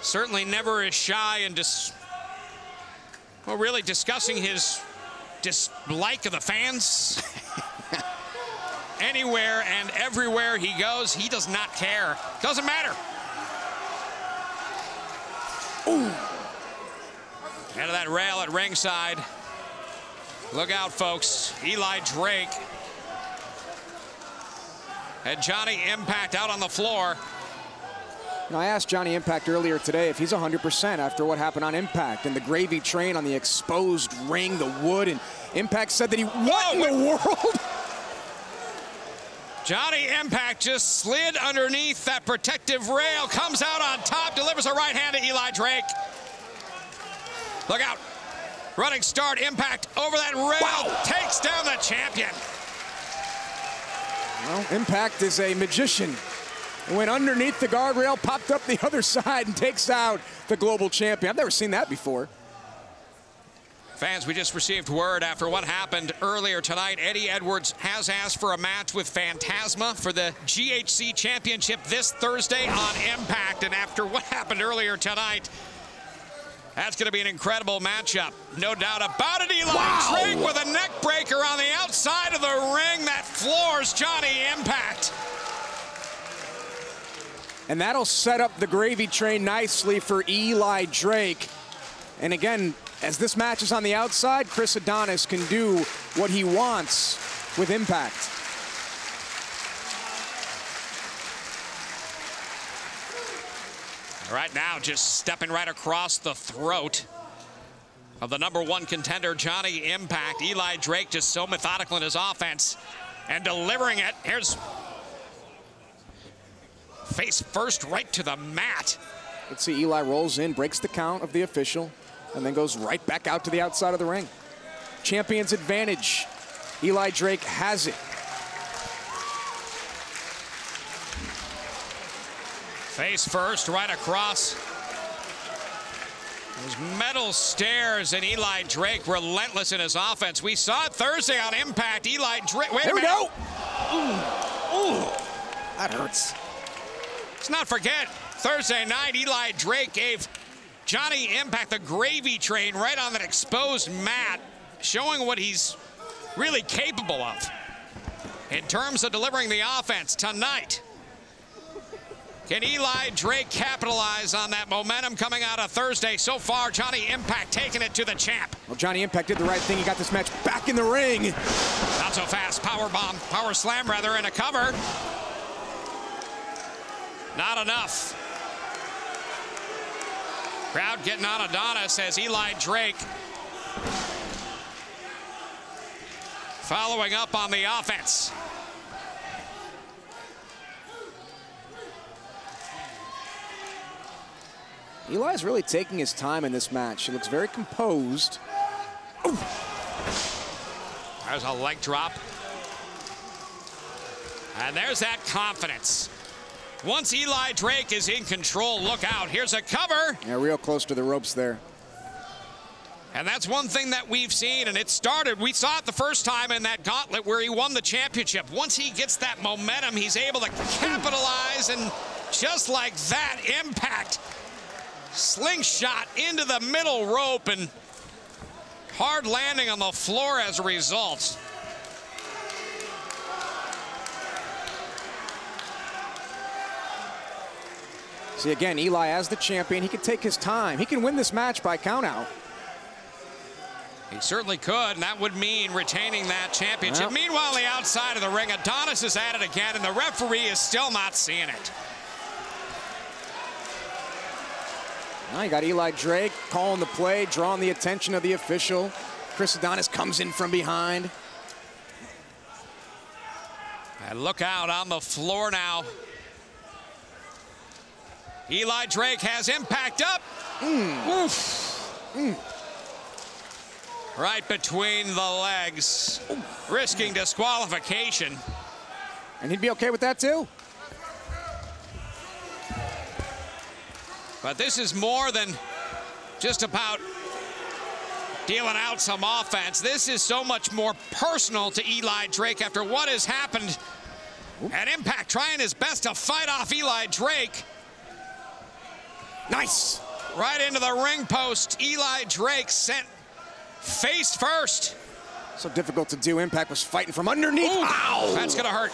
certainly never is shy and dis well, really discussing his dislike of the fans. Anywhere and everywhere he goes, he does not care. Doesn't matter. Ooh. of that rail at ringside. Look out, folks. Eli Drake. And Johnny Impact out on the floor. You know, I asked Johnny Impact earlier today if he's 100% after what happened on Impact and the gravy train on the exposed ring, the wood, and Impact said that he, what in the world? Johnny Impact just slid underneath that protective rail, comes out on top, delivers a right hand to Eli Drake. Look out. Running start, Impact over that rail, wow. takes down the champion. Well, Impact is a magician went underneath the guardrail, popped up the other side, and takes out the global champion. I've never seen that before. Fans, we just received word after what happened earlier tonight. Eddie Edwards has asked for a match with Phantasma for the GHC Championship this Thursday on Impact. And after what happened earlier tonight, that's going to be an incredible matchup. No doubt about it. Eli wow. Drake with a neck breaker on the outside of the ring that floors Johnny Impact. And that'll set up the gravy train nicely for Eli Drake. And again, as this match is on the outside, Chris Adonis can do what he wants with impact. Right now, just stepping right across the throat of the number one contender, Johnny Impact. Eli Drake just so methodical in his offense and delivering it. Here's face first right to the mat. Let's see, Eli rolls in, breaks the count of the official, and then goes right back out to the outside of the ring. Champion's advantage. Eli Drake has it. Face first, right across. Those metal stairs and Eli Drake relentless in his offense. We saw it Thursday on Impact. Eli Drake. Wait there a minute. we go. Ooh. Ooh. That hurts. Let's not forget, Thursday night, Eli Drake gave Johnny Impact the gravy train right on that exposed mat, showing what he's really capable of in terms of delivering the offense tonight. Can Eli Drake capitalize on that momentum coming out of Thursday? So far, Johnny Impact taking it to the champ. Well, Johnny Impact did the right thing. He got this match back in the ring. Not so fast. Power bomb, power slam rather, and a cover. Not enough. Crowd getting on Adonis as Eli Drake following up on the offense. Eli's really taking his time in this match. He looks very composed. There's a leg drop. And there's that confidence. Once Eli Drake is in control, look out. Here's a cover. Yeah, real close to the ropes there. And that's one thing that we've seen, and it started, we saw it the first time in that gauntlet where he won the championship. Once he gets that momentum, he's able to capitalize, and just like that, impact. Slingshot into the middle rope, and hard landing on the floor as a result. See, again, Eli as the champion, he can take his time. He can win this match by countout. He certainly could, and that would mean retaining that championship. Yep. Meanwhile, the outside of the ring, Adonis is at it again, and the referee is still not seeing it. Now you got Eli Drake calling the play, drawing the attention of the official. Chris Adonis comes in from behind. And look out on the floor now. Eli Drake has impact up. Hmm. Oof. Hmm. Right between the legs, risking disqualification. And he'd be okay with that too. But this is more than just about dealing out some offense. This is so much more personal to Eli Drake after what has happened at Impact, trying his best to fight off Eli Drake. Nice. Right into the ring post. Eli Drake sent face first. So difficult to do. Impact was fighting from underneath. Ooh, Ow! That's gonna hurt.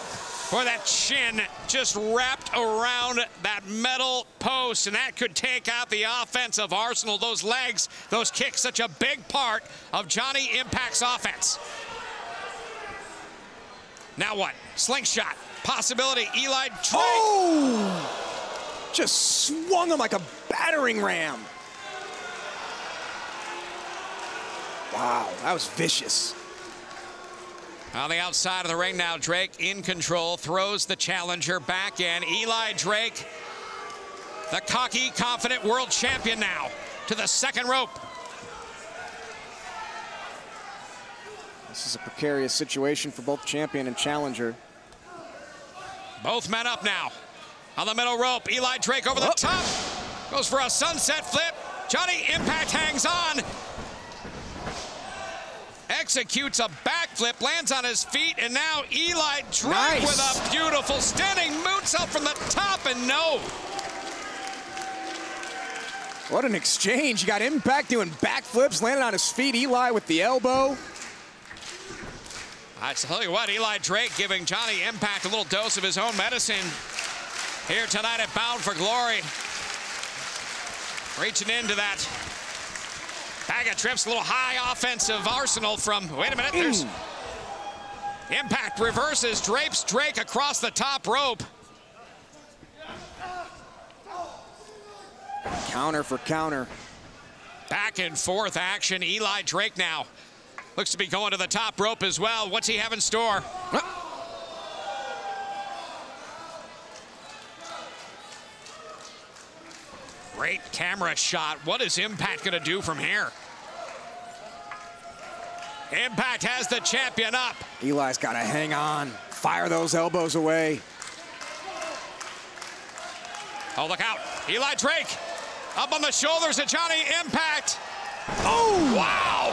Boy, that chin just wrapped around that metal post, and that could take out the offense of Arsenal. Those legs, those kicks, such a big part of Johnny Impact's offense. Now what? Slingshot. Possibility. Eli Drake. Oh! Just swung him like a battering ram. Wow, that was vicious. On the outside of the ring now, Drake in control, throws the challenger back in. Eli Drake, the cocky, confident world champion now, to the second rope. This is a precarious situation for both champion and challenger. Both men up now. On the middle rope, Eli Drake over the Oh. top. Goes for a sunset flip. Johnny Impact hangs on. Executes a backflip, lands on his feet, and now Eli Drake Nice. with a beautiful standing moonsault from the top, and no. What an exchange. You got Impact doing backflips, landing on his feet. Eli with the elbow. I tell you what, Eli Drake giving Johnny Impact a little dose of his own medicine here tonight at Bound for Glory. Reaching into that bag of trips, a little high offensive arsenal from, wait a minute, there's Impact reverses, drapes Drake across the top rope. Counter for counter. Back and forth action, Eli Drake now. Looks to be going to the top rope as well. What's he have in store? Great camera shot. What is Impact going to do from here? Impact has the champion up. Eli's got to hang on. Fire those elbows away. Oh, look out. Eli Drake up on the shoulders of Johnny Impact. Oh! Wow.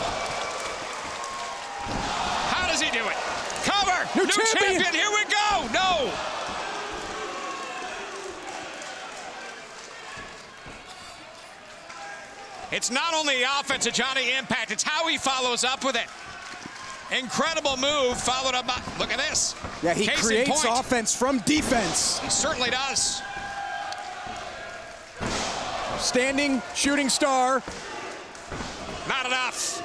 How does he do it? Cover. New champion. Here we go. No. It's not only the offense of Johnny Impact, it's how he follows up with it. Incredible move, followed up by, look at this. Yeah, he Case creates offense from defense. He certainly does. Standing shooting star. Not enough.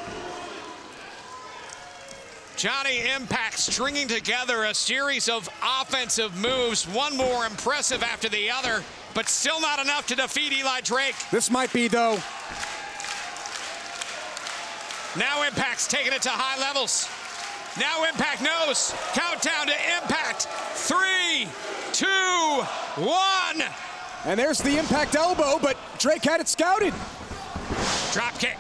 Johnny Impact stringing together a series of offensive moves, one more impressive after the other, but still not enough to defeat Eli Drake. This might be, though. Now Impact's taking it to high levels. Now Impact knows. Countdown to Impact. Three, two, one. And there's the Impact elbow, but Drake had it scouted. Drop kick.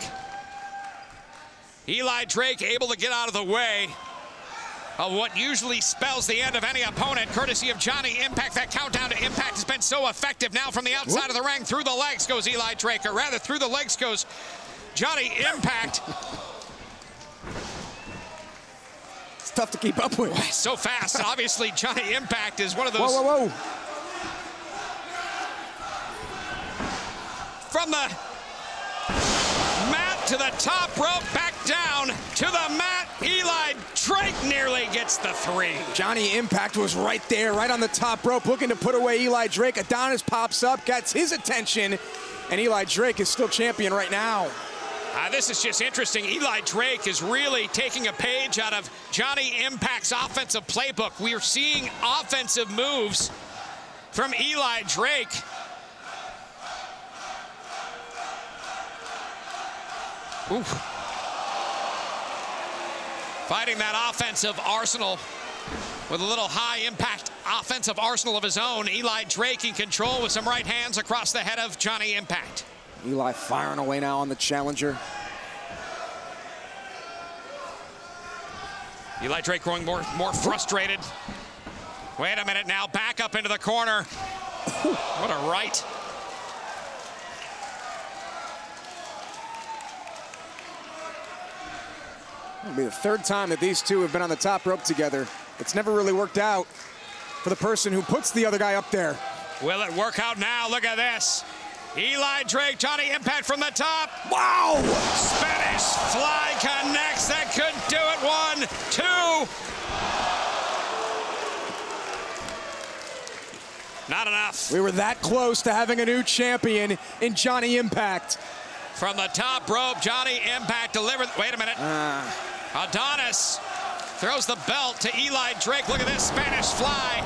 Eli Drake able to get out of the way of what usually spells the end of any opponent, courtesy of Johnny Impact. That countdown to Impact has been so effective now from the outside Whoop. of the ring. Through the legs goes Eli Drake, or rather through the legs goes Johnny Impact. it's tough to keep up with. So fast. Obviously, Johnny Impact is one of those. Whoa, whoa, whoa. From the mat to the top rope, back down to the mat. Eli Drake nearly gets the three. Johnny Impact was right there, right on the top rope, looking to put away Eli Drake. Adonis pops up, gets his attention, and Eli Drake is still champion right now. Uh, this is just interesting. Eli Drake is really taking a page out of Johnny Impact's offensive playbook. We are seeing offensive moves from Eli Drake. Ooh. Fighting that offensive arsenal with a little high impact offensive arsenal of his own. Eli Drake in control with some right hands across the head of Johnny Impact. Eli firing away now on the challenger. Eli Drake growing more, more frustrated. Wait a minute now, back up into the corner. What a right. It'll be the third time that these two have been on the top rope together. It's never really worked out for the person who puts the other guy up there. Will it work out now? Look at this. Eli Drake, Johnny Impact from the top. Wow! Spanish fly connects. That could do it. One, two. Not enough. We were that close to having a new champion in Johnny Impact. From the top rope, Johnny Impact delivered. Wait a minute. Uh. Adonis throws the belt to Eli Drake. Look at this Spanish fly.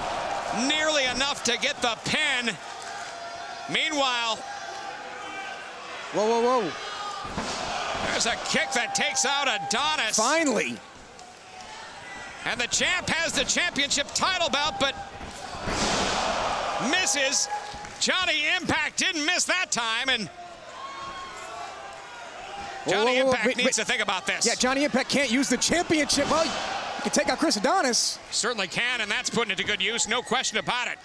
Nearly enough to get the pin. Meanwhile. Whoa, whoa, whoa. There's a kick that takes out Adonis. Finally. And the champ has the championship title belt, but misses. Johnny Impact didn't miss that time, and Johnny whoa, whoa, Impact wait, needs wait. to think about this. Yeah, Johnny Impact can't use the championship. Well, you can take out Chris Adonis. Certainly can, and that's putting it to good use. No question about it.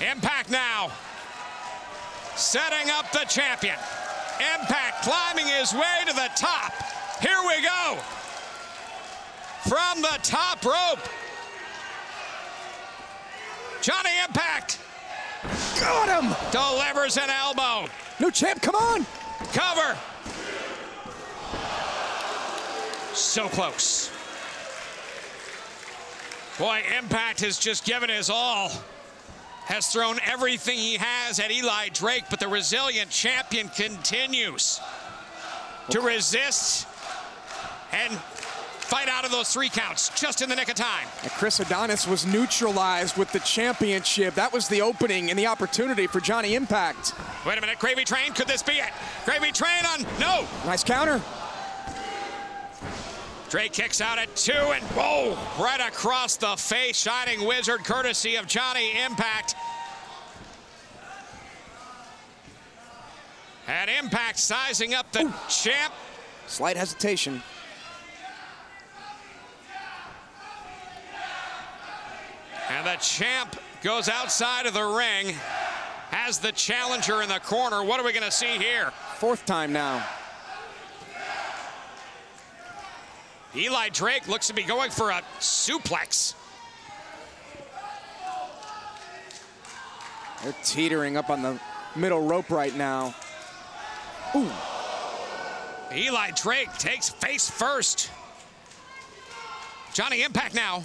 Impact now. Setting up the champion. Impact climbing his way to the top. Here we go. From the top rope. Johnny Impact. Got him. Delivers an elbow. New champ, come on. Cover. So close. Boy, Impact has just given his all. Has thrown everything he has at Eli Drake, but the resilient champion continues to resist and fight out of those three counts just in the nick of time. And Chris Adonis was neutralized with the championship. That was the opening and the opportunity for Johnny Impact. Wait a minute, Gravy Train, could this be it? Gravy Train on, no. Nice counter. Drake kicks out at two and whoa, right across the face. Shining Wizard courtesy of Johnny Impact. And Impact sizing up the Ooh. champ. Slight hesitation. And the champ goes outside of the ring, has the challenger in the corner. What are we going to see here? Fourth time now. Eli Drake looks to be going for a suplex. They're teetering up on the middle rope right now. Ooh. Eli Drake takes face first. Johnny Impact now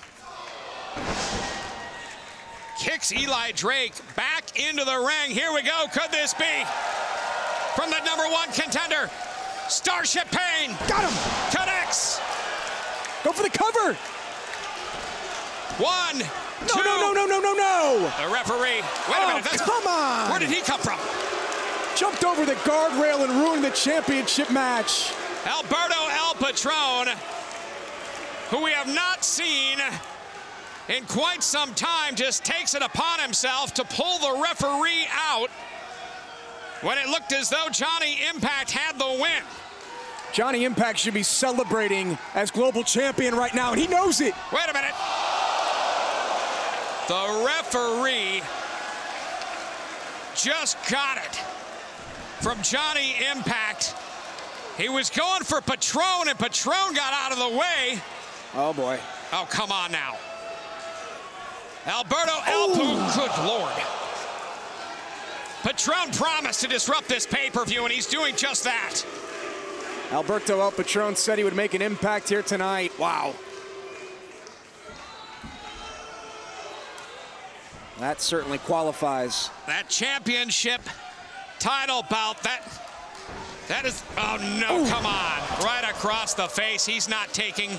kicks Eli Drake back into the ring. Here we go. Could this be from the number one contender? Starship Pain. Got him. Connects. Go for the cover. One, No, two. no, no, no, no, no, no! The referee. Wait a Oh, minute. That's, come on! Where did he come from? Jumped over the guardrail and ruined the championship match. Alberto El Patron, who we have not seen in quite some time, just takes it upon himself to pull the referee out when it looked as though Johnny Impact had the win. Johnny Impact should be celebrating as global champion right now, and he knows it. Wait a minute. The referee just got it from Johnny Impact. He was going for Patron, and Patron got out of the way. Oh, boy. Oh, come on now. Alberto Alpu, good lord. Patron promised to disrupt this pay-per-view, and he's doing just that. Alberto El Patron said he would make an impact here tonight. Wow. That certainly qualifies. That championship title bout, that that is oh no, come on. Right across the face. He's not taking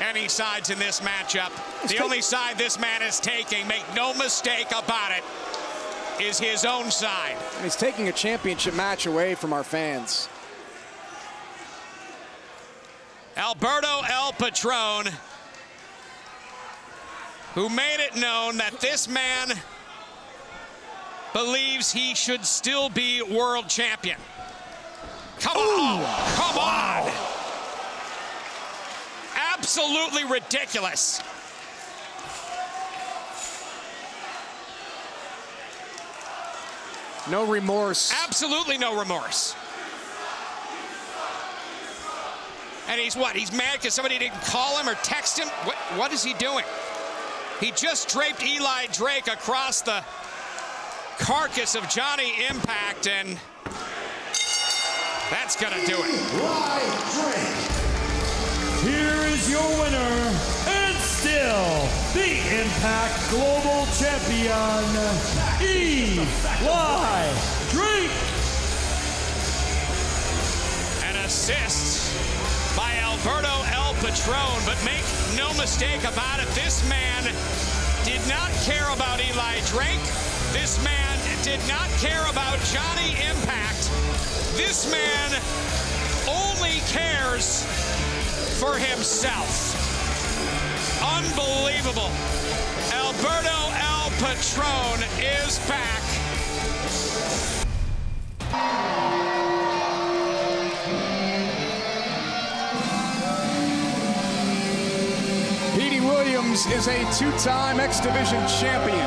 any sides in this matchup. The only side this man is taking, make no mistake about it, is his own side. And he's taking a championship match away from our fans. Alberto El Patron, who made it known that this man believes he should still be world champion. Come on, come on. Absolutely ridiculous. No remorse. Absolutely no remorse. And he's what? He's mad because somebody didn't call him or text him? What, what is he doing? He just draped Eli Drake across the carcass of Johnny Impact, and that's going to do it. Eli Drake. Here is your winner, and still the Impact Global Champion, Eli Drake. An assist by Alberto El Patron, but make no mistake about it, this man did not care about Eli Drake. This man did not care about Johnny Impact. This man only cares for himself. Unbelievable. Alberto El Patron is back. Is a two-time X Division champion.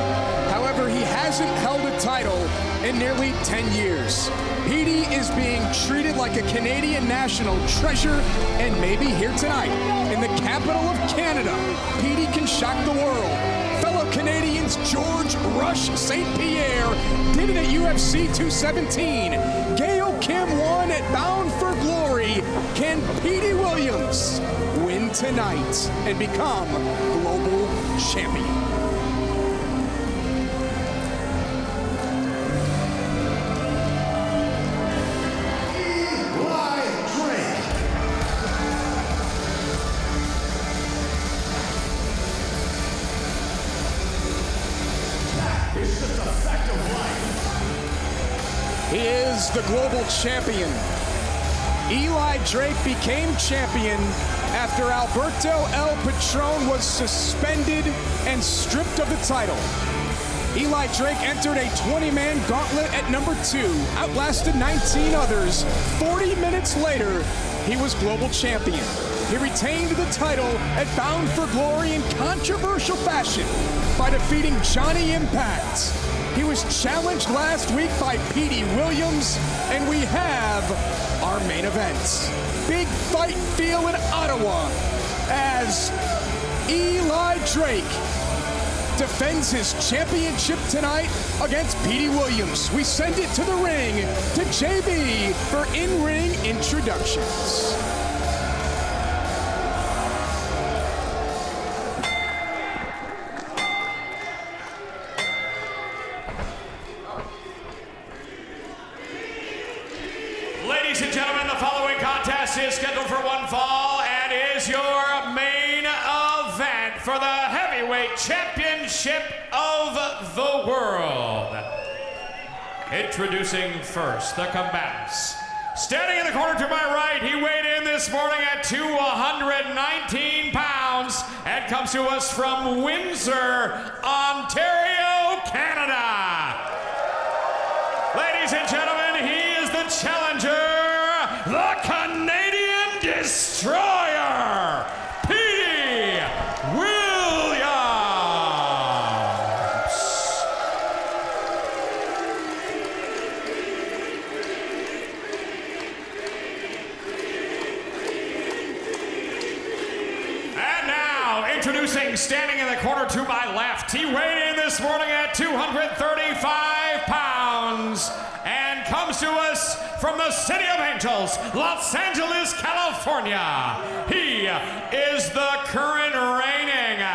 However, he hasn't held a title in nearly 10 years. Petey is being treated like a Canadian national treasure, and maybe here tonight, in the capital of Canada, Petey can shock the world. Fellow Canadians George Rush St. Pierre did it at UFC 217. Gail Kim won at Bound for Glory. Can Petey Williams tonight and become global champion? He is the global champion. Eli Drake became champion after Alberto El Patron was suspended and stripped of the title. Eli Drake entered a 20-man gauntlet at number two, outlasted 19 others. 40 minutes later, he was global champion. He retained the title at Bound for Glory in controversial fashion by defeating Johnny Impact. He was challenged last week by Petey Williams, and we have our main event. Big fight feel in Ottawa as Eli Drake defends his championship tonight against Petey Williams. We send it to the ring to JB for in-ring introductions. For the heavyweight championship of the World. Introducing first the combatants. Standing in the corner to my right, he weighed in this morning at 219 pounds and comes to us from Windsor, Ontario, from the City of Angels, Los Angeles, California. He is the current reigning,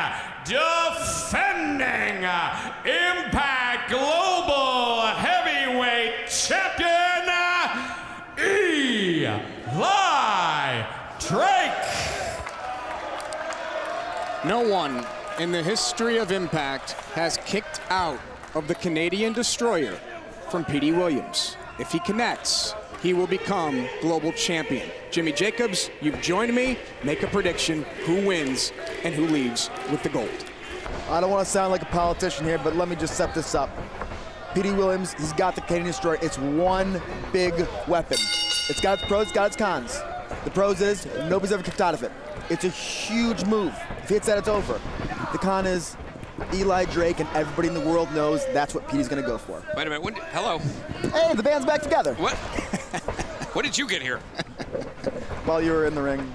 defending Impact Global Heavyweight Champion, Eli Drake. No one in the history of Impact has kicked out of the Canadian Destroyer from Petey Williams. If he connects, he will become global champion. Jimmy Jacobs, you've joined me. Make a prediction who wins and who leaves with the gold. I don't want to sound like a politician here, but let me just set this up. Petey Williams, he's got the Canadian Destroyer. It's one big weapon. It's got its pros, it's got its cons. The pros is nobody's ever kicked out of it. It's a huge move. If he hits that, it's over. The con is Eli Drake and everybody in the world knows that's what Petey's going to go for. Wait a minute. When, hello. Hey, the band's back together. What? When did you get here? While you were in the ring,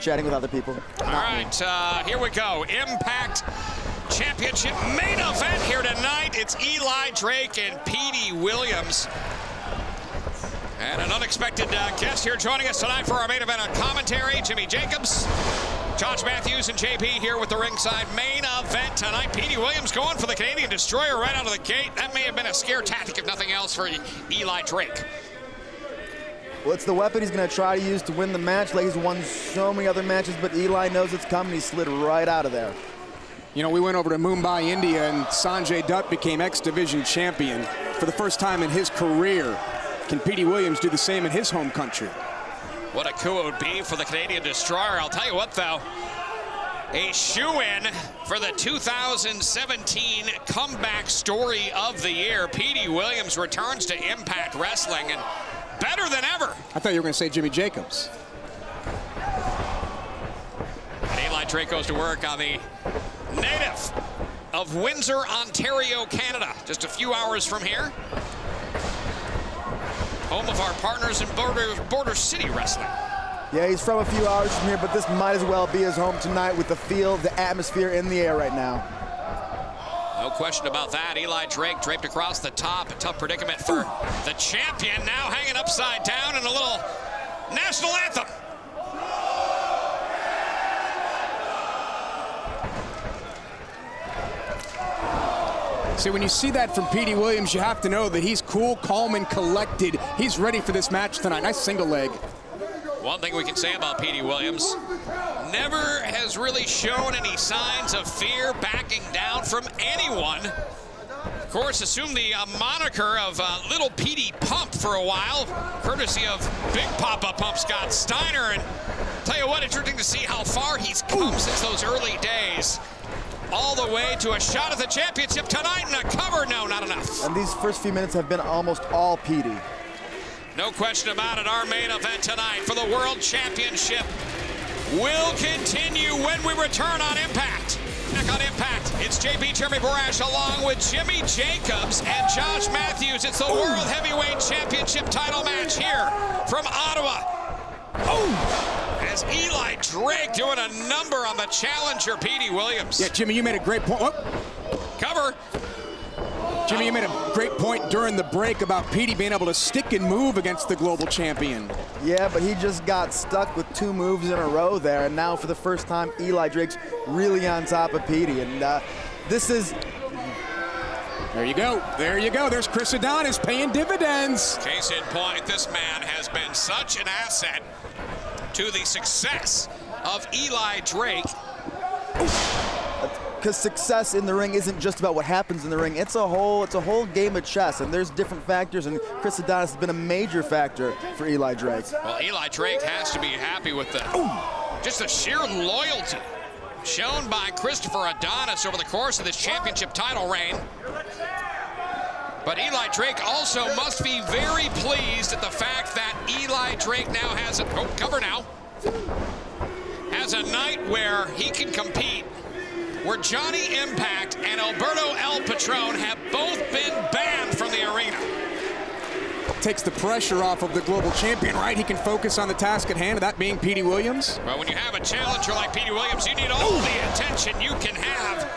chatting with other people. All right, uh, here we go. Impact Championship main event here tonight. It's Eli Drake and Petey Williams. And an unexpected uh, guest here joining us tonight for our main event on commentary, Jimmy Jacobs. Josh Matthews and JP here with the ringside main event tonight. Petey Williams going for the Canadian Destroyer right out of the gate. That may have been a scare tactic, if nothing else, for Eli Drake. Well, it's the weapon he's going to try to use to win the match like he's won so many other matches, but Eli knows it's coming. He slid right out of there. You know, we went over to Mumbai, India, and Sanjay Dutt became X Division champion for the first time in his career. Can Petey Williams do the same in his home country? What a coup it would be for the Canadian Destroyer. I'll tell you what, though. A shoe-in for the 2017 comeback story of the year. Petey Williams returns to Impact Wrestling and better than ever. I thought you were going to say Jimmy Jacobs. And Eli Drake goes to work on the native of Windsor, Ontario, Canada. Just a few hours from here. Home of our partners in Border, Border City Wrestling. Yeah, he's from a few hours from here, but this might as well be his home tonight with the feel, the atmosphere in the air right now. No question about that. Eli Drake draped across the top. A tough predicament for the champion. Now hanging upside down in a little national anthem. See, when you see that from Petey Williams, you have to know that he's cool, calm, and collected. He's ready for this match tonight. Nice single leg. One thing we can say about Petey Williams, never has really shown any signs of fear backing down from anyone. Of course, assumed the uh, moniker of uh, Little Petey Pump for a while, courtesy of Big Papa Pump Scott Steiner. And tell you what, interesting to see how far he's come since those early days. All the way to a shot at the championship tonight and a cover. No, not enough. And these first few minutes have been almost all Petey. No question about it. Our main event tonight for the World Championship will continue when we return on Impact. Back on Impact, it's JP Jeremy Borash along with Jimmy Jacobs and Josh Matthews. It's the World Heavyweight Championship title match here from Ottawa. As Eli Drake doing a number on the challenger, Petey Williams. Yeah, Jimmy, you made a great point. Oh. Cover. Jimmy, you made a great point during the break about Petey being able to stick and move against the global champion. Yeah, but he just got stuck with two moves in a row there, and now for the first time, Eli Drake's really on top of Petey, and uh, this is... There you go. There you go. There's Chris Adonis paying dividends. Case in point, this man has been such an asset to the success of Eli Drake. Because success in the ring isn't just about what happens in the ring. It's a whole it's a whole game of chess, and there's different factors. And Chris Adonis has been a major factor for Eli Drake. Well, Eli Drake has to be happy with the just the sheer loyalty shown by Christopher Adonis over the course of this championship title reign. But Eli Drake also must be very pleased at the fact that Eli Drake now has a oh, cover now. Has a night where he can compete where Johnny Impact and Alberto El Patron have both been banned from the arena. Takes the pressure off of the global champion, right? He can focus on the task at hand, that being Petey Williams. Well, when you have a challenger like Petey Williams, you need all the attention you can have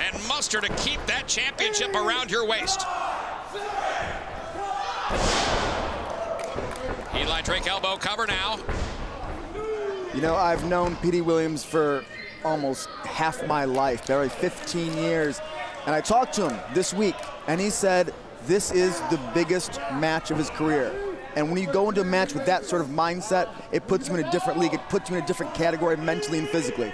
and muster to keep that championship around your waist. Eli Drake elbow cover now. You know, I've known Petey Williams for almost half my life, barely 15 years. And I talked to him this week, and he said this is the biggest match of his career. And when you go into a match with that sort of mindset, it puts you in a different league. It puts you in a different category mentally and physically.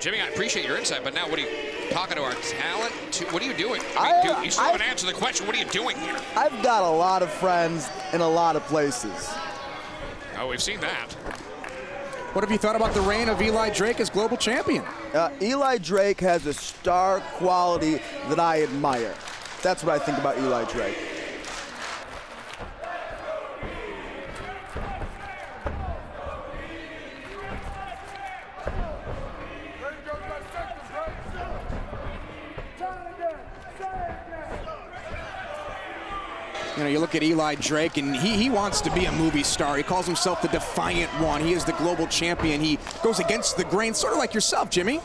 Jimmy, I appreciate your insight, but now what are you talking to our talent? To, what are you doing? I mean, dude, you still haven't answered the question. What are you doing here? I've got a lot of friends in a lot of places. Oh, we've seen that. What have you thought about the reign of Eli Drake as global champion? Uh, Eli Drake has a star quality that I admire. That's what I think about Eli Drake. You know, you look at Eli Drake, and he, he wants to be a movie star. He calls himself the Defiant One. He is the global champion. He goes against the grain, sort of like yourself, Jimmy.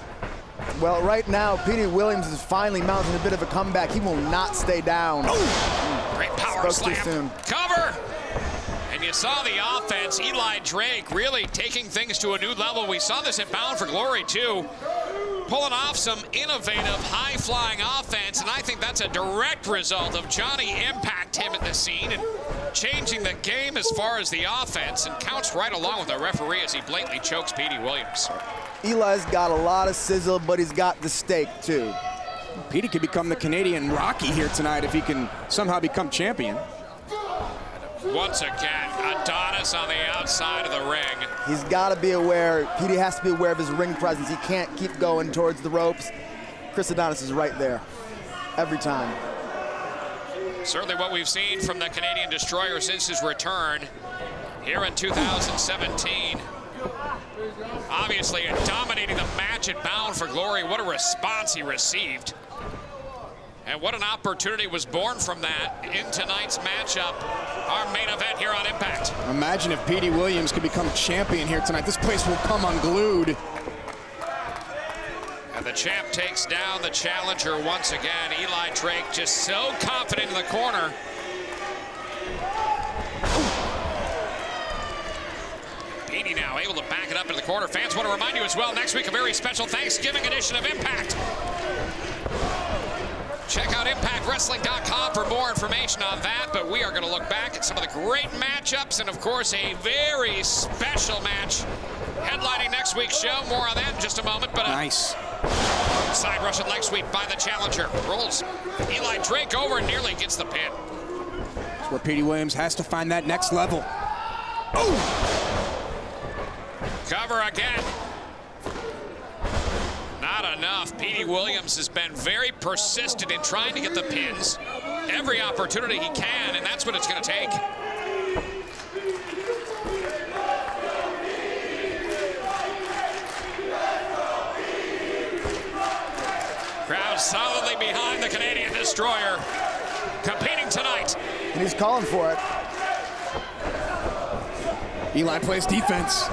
Well, right now, Petey Williams is finally mounting a bit of a comeback. He will not stay down. Oh, great power Spoke slam. Cover. And you saw the offense. Eli Drake really taking things to a new level. We saw this at Bound for Glory, too pulling off some innovative, high-flying offense, and I think that's a direct result of Johnny Impact him at the scene and changing the game as far as the offense, and counts right along with the referee as he blatantly chokes Petey Williams. Eli's got a lot of sizzle, but he's got the steak, too. Petey could become the Canadian Rocky here tonight if he can somehow become champion. Once again, Adonis on the outside of the ring. He's got to be aware. Petey has to be aware of his ring presence. He can't keep going towards the ropes. Chris Adonis is right there every time. Certainly what we've seen from the Canadian Destroyer since his return here in 2017. Obviously dominating the match at Bound for Glory. What a response he received. And what an opportunity was born from that in tonight's matchup, our main event here on Impact. Imagine if Petey Williams could become champion here tonight. This place will come unglued. And the champ takes down the challenger once again. Eli Drake just so confident in the corner. Petey now able to back it up into the corner. Fans want to remind you as well, next week a very special Thanksgiving edition of Impact. Check out ImpactWrestling.com for more information on that. But we are going to look back at some of the great matchups and, of course, a very special match headlining next week's show. More on that in just a moment. But uh, nice. Side Russian leg sweep by the challenger. Rolls Eli Drake over and nearly gets the pin. That's where Petey Williams has to find that next level. Oh! Cover again. Enough. Petey Williams has been very persistent in trying to get the pins. Every opportunity he can, and that's what it's going to take. Crowd solidly behind the Canadian Destroyer. Competing tonight. And he's calling for it. Eli plays defense.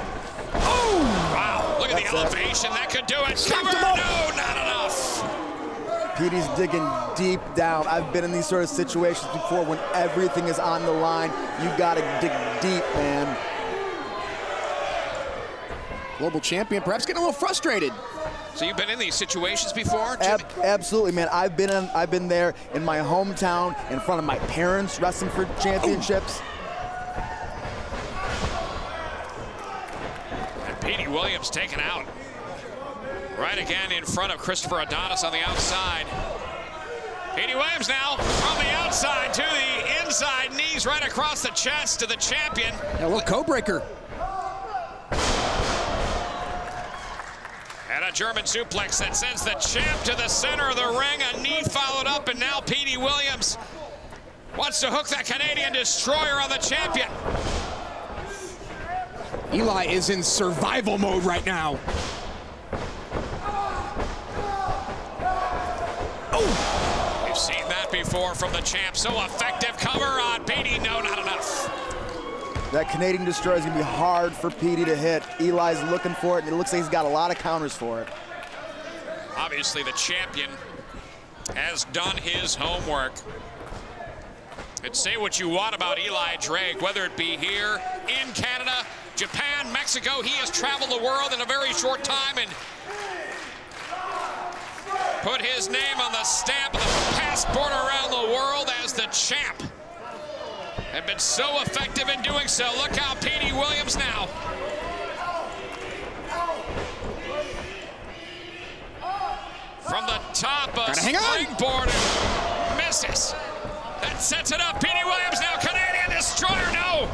Look at the elevation. It. That could do it. Cover, no, not enough. Petey's digging deep down. I've been in these sort of situations before when everything is on the line. You got to dig deep, man. Global champion, perhaps getting a little frustrated. So you've been in these situations before, Ab absolutely, man. I've been in, I've been there in my hometown in front of my parents wrestling for championships. Petey Williams taken out. Right again in front of Christopher Adonis on the outside. Petey Williams now from the outside to the inside, knees right across the chest to the champion. Yeah, a little Codebreaker. And a German suplex that sends the champ to the center of the ring. A knee followed up, and now Petey Williams wants to hook that Canadian destroyer on the champion. Eli is in survival mode right now. We've seen that before from the champ. So effective cover on Petey. No, not enough. That Canadian Destroyer is going to be hard for Petey to hit. Eli's looking for it, and it looks like he's got a lot of counters for it. Obviously, the champion has done his homework. And say what you want about Eli Drake, whether it be here, in Canada, Japan, Mexico, he has traveled the world in a very short time and put his name on the stamp of the passport around the world as the champ. And been so effective in doing so. Look how Petey Williams now. From the top of springboard and misses. That sets it up. Petey Williams now Canadian destroyer. No.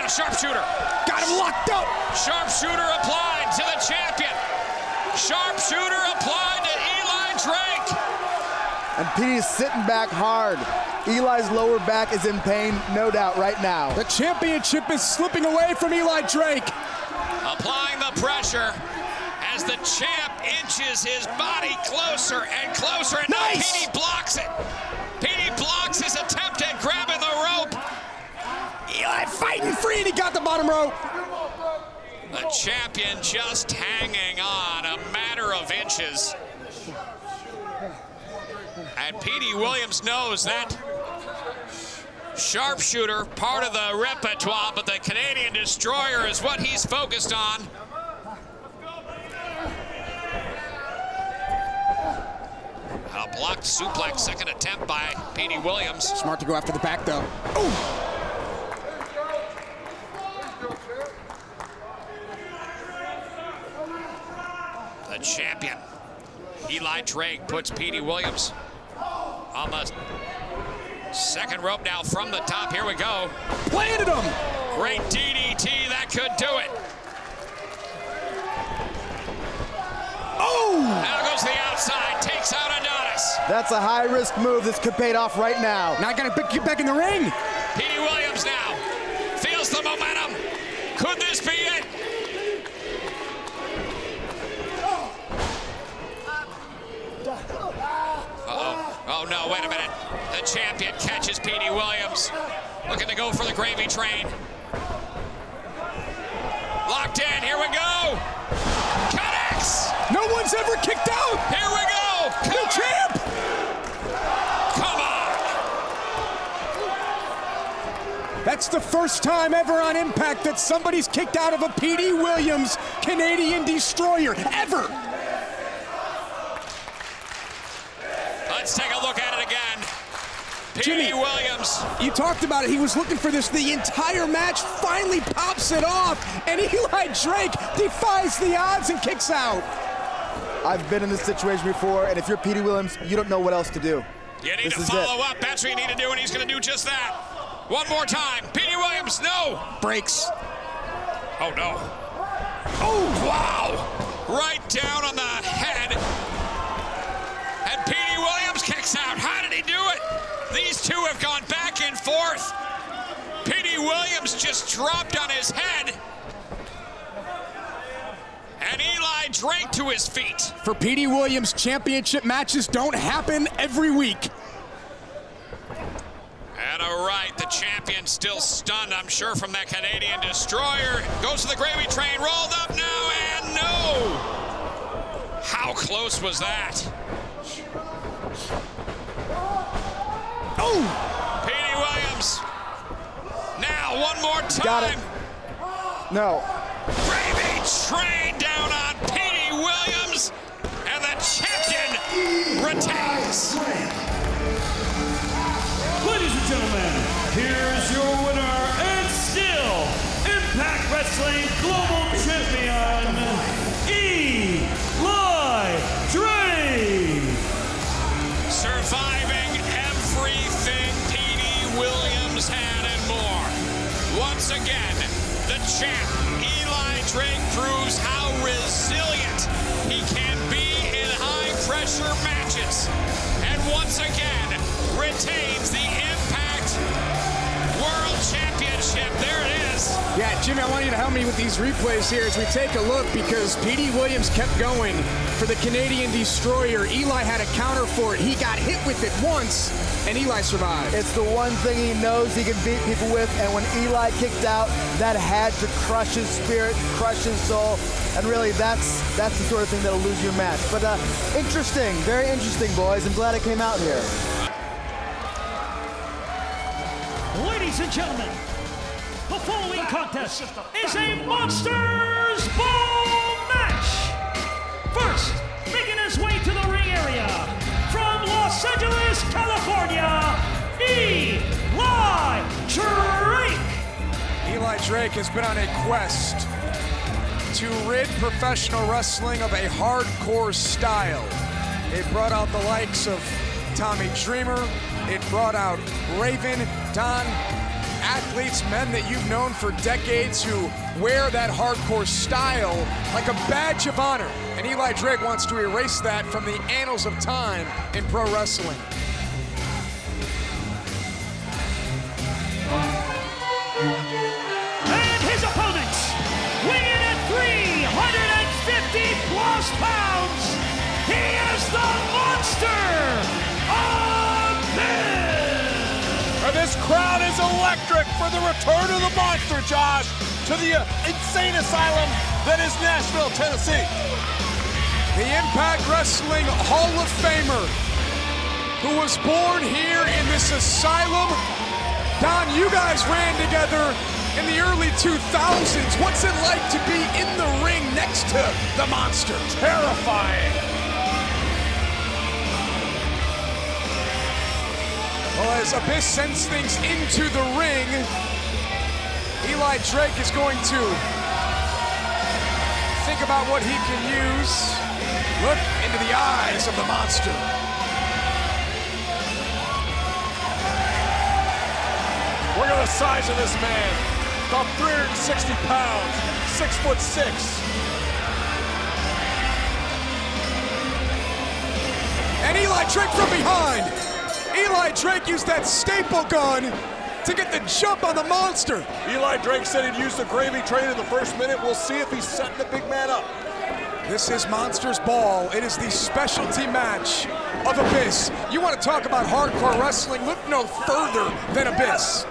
And a sharpshooter. Got him locked up. Sharpshooter applied to the champion. Sharpshooter applied to Eli Drake. And Petey's sitting back hard. Eli's lower back is in pain, no doubt, right now. The championship is slipping away from Eli Drake. Applying the pressure as the champ inches his body closer and closer. And now Nice. Petey blocks it. Petey blocks his attempt at grabbing the rope. Fighting free, and he got the bottom rope. The champion just hanging on a matter of inches. And Petey Williams knows that sharpshooter, part of the repertoire, but the Canadian Destroyer is what he's focused on. A blocked suplex, second attempt by Petey Williams. Smart to go after the back, though. the champion. Eli Drake puts Petey Williams on the second rope now from the top. Here we go. Planted him. Great DDT, that could do it. Oh! Now goes to the outside, takes out Adonis. That's a high-risk move. This could pay off right now. Now I gotta pick you back in the ring. Petey Williams now feels the momentum. Could this be it? Oh no, wait a minute. The champion catches Petey Williams. Looking to go for the gravy train. Locked in, here we go. Connects! No one's ever kicked out. Here we go! New champ. Come on! That's the first time ever on Impact that somebody's kicked out of a Petey Williams Canadian Destroyer ever. Let's take a look at it again. Petey Jimmy. Williams. You talked about it. He was looking for this the entire match. Finally pops it off, and Eli Drake defies the odds and kicks out. I've been in this situation before, and if you're Petey Williams, you don't know what else to do. You need This to follow it. up. That's what you need to do, and he's going to do just that. One more time. Petey Williams, no. Breaks. Oh, no. Oh, wow. Right down on the head. And Petey Williams kicks out. How did he do it? These two have gone back and forth. Petey Williams just dropped on his head. And Eli Drake to his feet. For Petey Williams, championship matches don't happen every week. And all right, the champion still stunned, I'm sure, from that Canadian destroyer. Goes to the gravy train, rolled up now, and no! How close was that? Oh! Petey Williams. Now, one more time. Got it. No. Gravy train down on Petey Williams, and the champion retains. Ladies and gentlemen, here's your winner and still Impact Wrestling Global champ, Eli Drake proves how resilient he can be in high pressure matches. And once again, retains the Impact World Championship. There. Yeah, Jimmy, I want you to help me with these replays here as we take a look because Petey Williams kept going for the Canadian Destroyer. Eli had a counter for it. He got hit with it once, and Eli survived. It's the one thing he knows he can beat people with, and when Eli kicked out, that had to crush his spirit, crush his soul, and really that's that's the sort of thing that'll lose your match. But uh, interesting, very interesting, boys. I'm glad I came out here. Ladies and gentlemen, the following contest is a Monsters Ball match. First, making his way to the ring area from Los Angeles, California, Eli Drake. Eli Drake has been on a quest to rid professional wrestling of a hardcore style. It brought out the likes of Tommy Dreamer. It brought out Raven, Don, athletes, men that you've known for decades who wear that hardcore style like a badge of honor. And Eli Drake wants to erase that from the annals of time in pro wrestling. Crowd is electric for the return of the monster, Josh, to the uh, insane asylum that is Nashville, Tennessee. The Impact Wrestling Hall of Famer, who was born here in this asylum. Don, you guys ran together in the early 2000s. What's it like to be in the ring next to the monster? Terrifying. Well, as Abyss sends things into the ring, Eli Drake is going to think about what he can use. Look into the eyes of the monster. Look at the size of this man. About 360 pounds, six foot six. And Eli Drake from behind. Eli Drake used that staple gun to get the jump on the monster. Eli Drake said he'd use the gravy train in the first minute. We'll see if he's setting the big man up. This is Monsters Ball. It is the specialty match of Abyss. You want to talk about hardcore wrestling? Look no further than Abyss.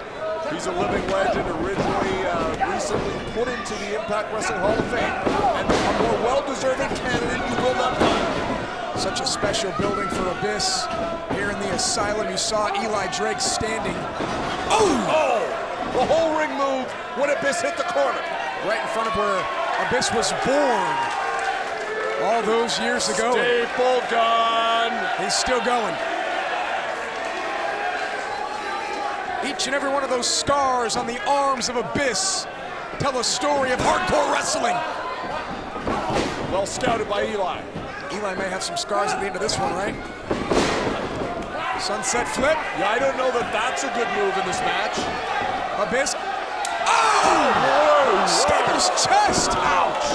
He's a living legend, originally uh, recently put into the Impact Wrestling Hall of Fame. And a more well-deserving candidate you will not find. Such a special building for Abyss. Here in the asylum, you saw Eli Drake standing. Oh! Oh! The whole ring moved when Abyss hit the corner. Right in front of where Abyss was born all those years ago. Staple gun. He's still going. Each and every one of those scars on the arms of Abyss tell a story of hardcore wrestling. Well scouted by Eli. Eli may have some scars at the end of this one, right? Sunset flip. Yeah, I don't know that that's a good move in this match. Abyss. Oh! oh! Staples chest. Ouch.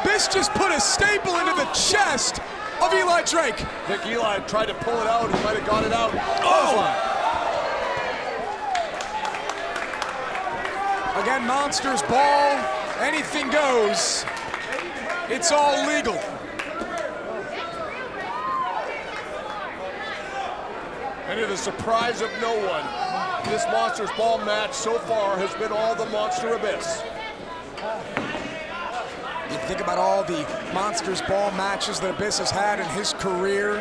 Abyss just put a staple into the chest of Eli Drake. I think Eli tried to pull it out. He might have got it out. Oh! Again, Monsters Ball. Anything goes. It's all legal. And to the surprise of no one, this Monsters Ball match so far has been all the Monster Abyss. You think about all the Monsters Ball matches that Abyss has had in his career,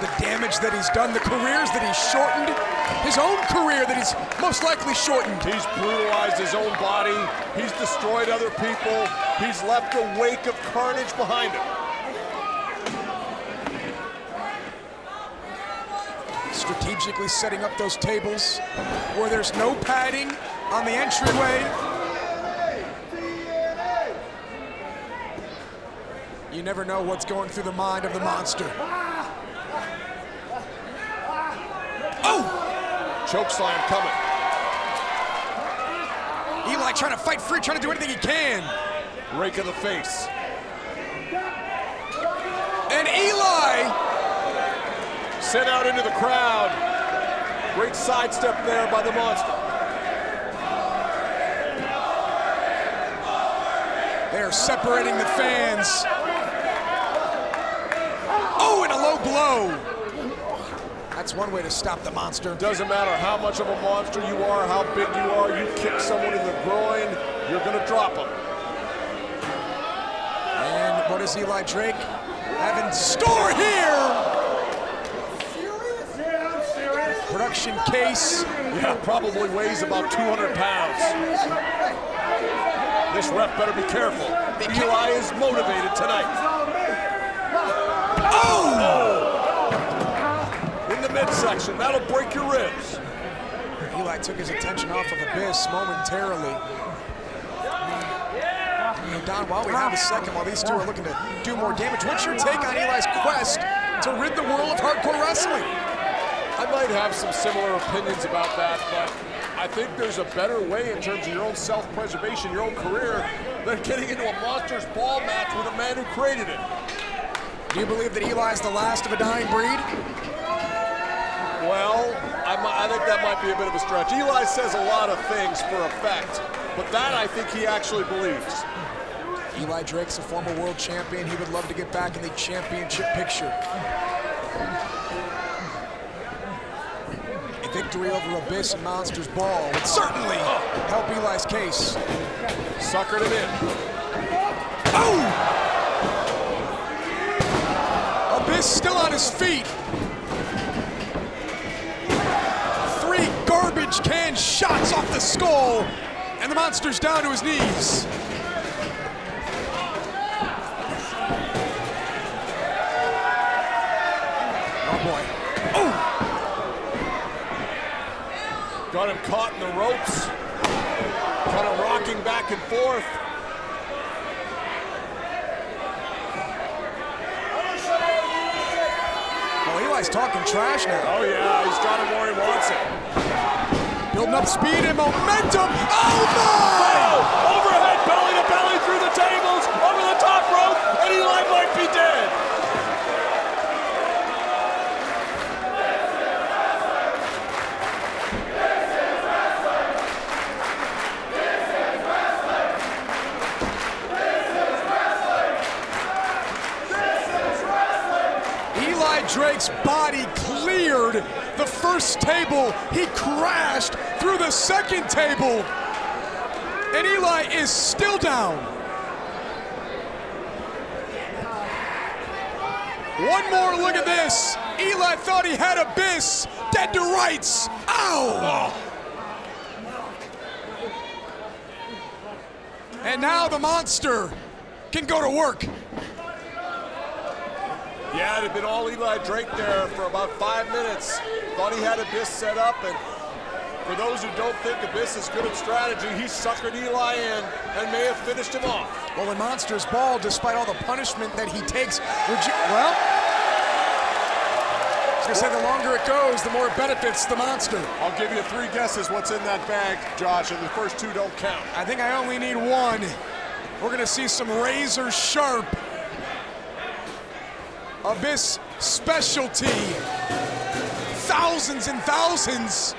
the damage that he's done, the careers that he's shortened, his own career that he's most likely shortened. He's brutalized his own body. He's destroyed other people. He's left a wake of carnage behind him. Strategically setting up those tables where there's no padding on the entryway. You never know what's going through the mind of the monster. Oh! Choke slam coming. Eli trying to fight free, trying to do anything he can. Rake in the face. And Eli sent out into the crowd. Great sidestep there by the monster. They're separating the fans. Oh, and a low blow. That's one way to stop the monster. Doesn't matter how much of a monster you are, how big you are, you kick someone in the groin, you're gonna drop them. And what is Eli Drake have in store here? Production case. Yeah, probably weighs about 200 pounds. This ref better be careful. Eli is motivated tonight. Oh! In the midsection, that'll break your ribs. Eli took his attention off of Abyss momentarily. You know, Don, while we have a second, while these two are looking to do more damage, what's your take on Eli's quest to rid the world of hardcore wrestling? I might have some similar opinions about that, but I think there's a better way in terms of your own self-preservation, your own career, than getting into a monster's ball match with a man who created it. Do you believe that Eli is the last of a dying breed? I, I think that might be a bit of a stretch. Eli says a lot of things for effect, but that I think he actually believes. Eli Drake's a former world champion. He would love to get back in the championship picture. A victory over Abyss and Monsters Ball would certainly help Eli's case. Suckered him in. Oh! Abyss still on his feet. Garbage can shots off the skull, and the monster's down to his knees. Oh boy. Oh! Got him caught in the ropes. Kind of rocking back and forth. Oh, Eli's talking trash now. Oh yeah, he's got him where he wants it. Building up speed and momentum. Oh my! Oh, overhead belly to belly through the tables, over the top rope, and Eli might be dead. Eli Drake's body cleared the first table. He crashed through the second table. And Eli is still down. One more look at this. Eli thought he had Abyss dead to rights. Ow! And now the monster can go to work. Yeah, it had been all Eli Drake there for about five minutes. Thought he had Abyss set up, and for those who don't think Abyss is good at strategy, he suckered Eli in and may have finished him off. Well, in Monsters Ball, despite all the punishment that he takes, would you, well, I was gonna say the longer it goes, the more it benefits the monster. I'll give you three guesses what's in that bag, Josh, and the first two don't count. I think I only need one. We're gonna see some razor sharp Abyss specialty. Thousands and thousands.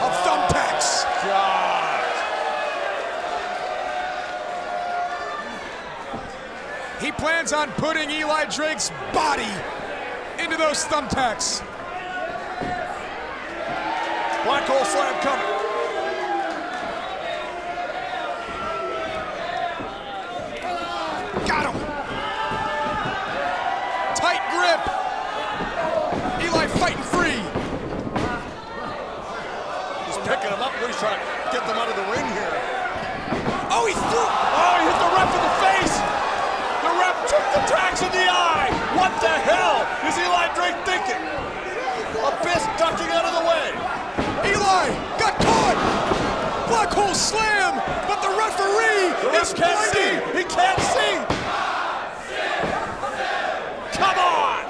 Of thumbtacks. He plans on putting Eli Drake's body into those thumbtacks. Black hole slam coming. What the hell is Eli Drake thinking? A ducking out of the way. Eli got caught. Black hole slam, but the referee the is can't. See. He can't see. Come on.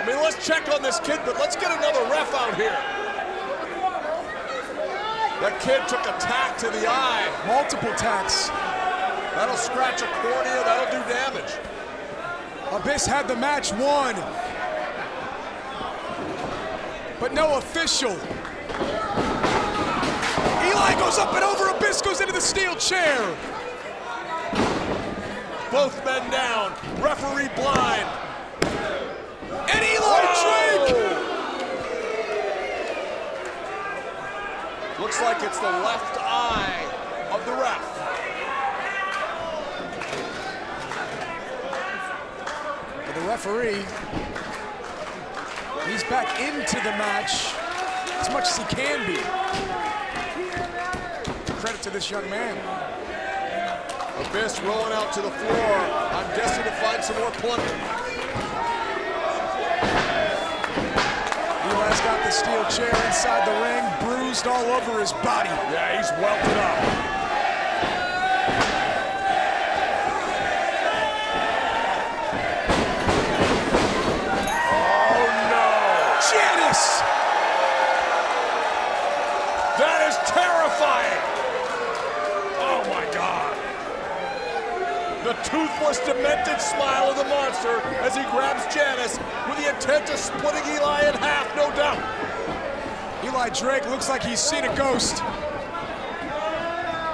I mean, let's check on this kid, but let's get another ref out here. That kid took a tack to the eye. Multiple tacks. That'll scratch a cornea, that'll do damage. Abyss had the match won. But no official. Eli goes up and over. Abyss goes into the steel chair. Both men down. Referee blind. And Eli Drake! Looks like it's the left eye of the ref. But the referee, he's back into the match as much as he can be. Credit to this young man. Abyss rolling out to the floor. I'm guessing to find some more plunder. Eli's got the steel chair inside the ring, bruised all over his body. Yeah, he's welted up. Toothless, demented smile of the monster as he grabs Janice with the intent of splitting Eli in half, no doubt. Eli Drake looks like he's seen a ghost.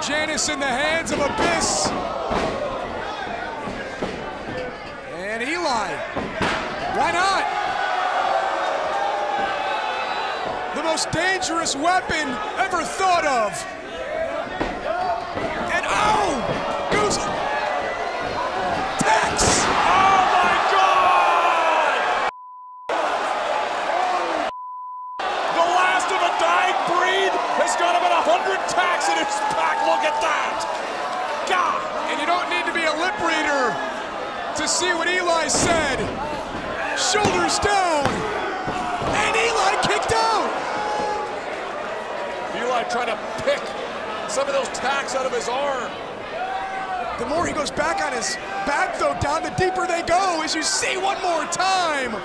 Janice in the hands of Abyss. And Eli. Why not? The most dangerous weapon ever thought of. And oh! Goose! Tex! Oh my god! The last of a dying breed has got about a hundred tacks in its pack. Look at that! God! And you don't need to be a lip reader to see what Eli said. Shoulders down. And Eli kicked out. Eli trying to pick some of those tacks out of his arm. The more he goes back on his back, though, down, the deeper they go. As you see one more time.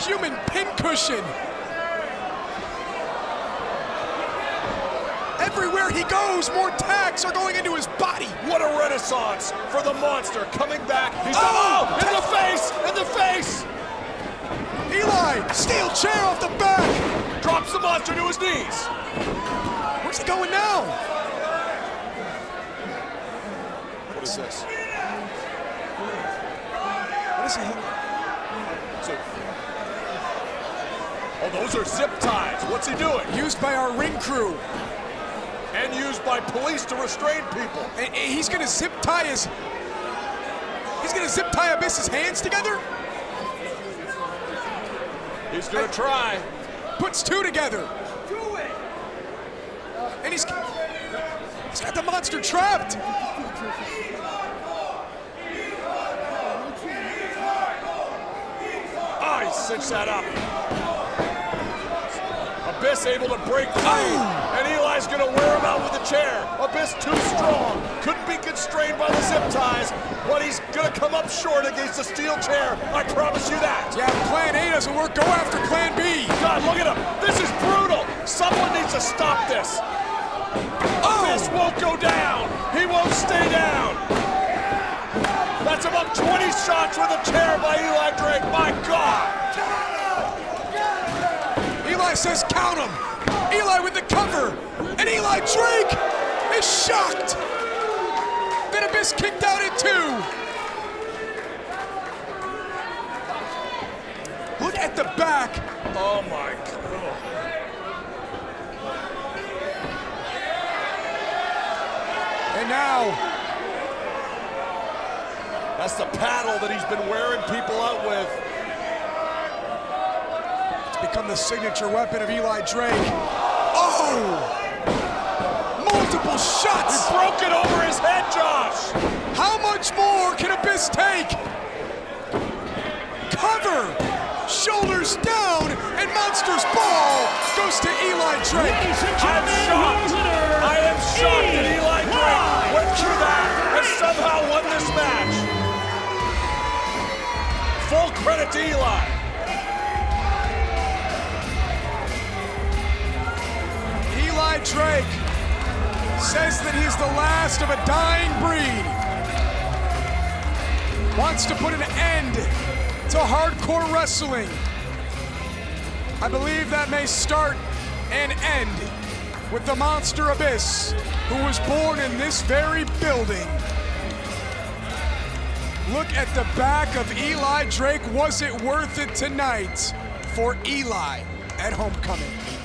Human pincushion. Everywhere he goes, more tacks are going into his body. What a renaissance for the monster coming back. He's Oh! oh, in the face, in the face. Eli, steel chair off the back. Drops the monster to his knees. Where's he going now? What is this? What is he? So, oh, those are zip ties. What's he doing? Used by our ring crew. And used by police to restrain people. And- he's gonna zip tie his. He's gonna zip tie Abyss's hands together. He's gonna try. Puts two together. Do it! And he's. He's got the monster trapped. Oh, he cinched that up. Abyss able to break free, and Eli's gonna wear him out with the chair. Abyss too strong, couldn't be constrained by the zip ties, but he's gonna come up short against the steel chair. I promise you that. Yeah, plan A doesn't work. Go after plan B. God, look at him. This is brutal. Someone needs to stop this. Abyss oh! won't go down. He won't stay down. That's about 20 shots with a chair by Eli Drake. My God. Says count him. Eli with the cover. And Eli Drake is shocked. Then Abyss kicked out at two. Look at the back. Oh my God. And now, That's the paddle that he's been wearing people out with. Become the signature weapon of Eli Drake. Oh! Multiple shots! He broke it over his head, Josh. How much more can Abyss take? Cover! Shoulders down, and Monster's ball goes to Eli Drake. I'm shocked. your I am shocked that Eli Drake went through that and somehow won this match. Full credit to Eli. Says that he's the last of a dying breed. Wants to put an end to hardcore wrestling. I believe that may start and end with the Monster Abyss, who was born in this very building. Look at the back of Eli Drake. Was it worth it tonight for Eli at homecoming?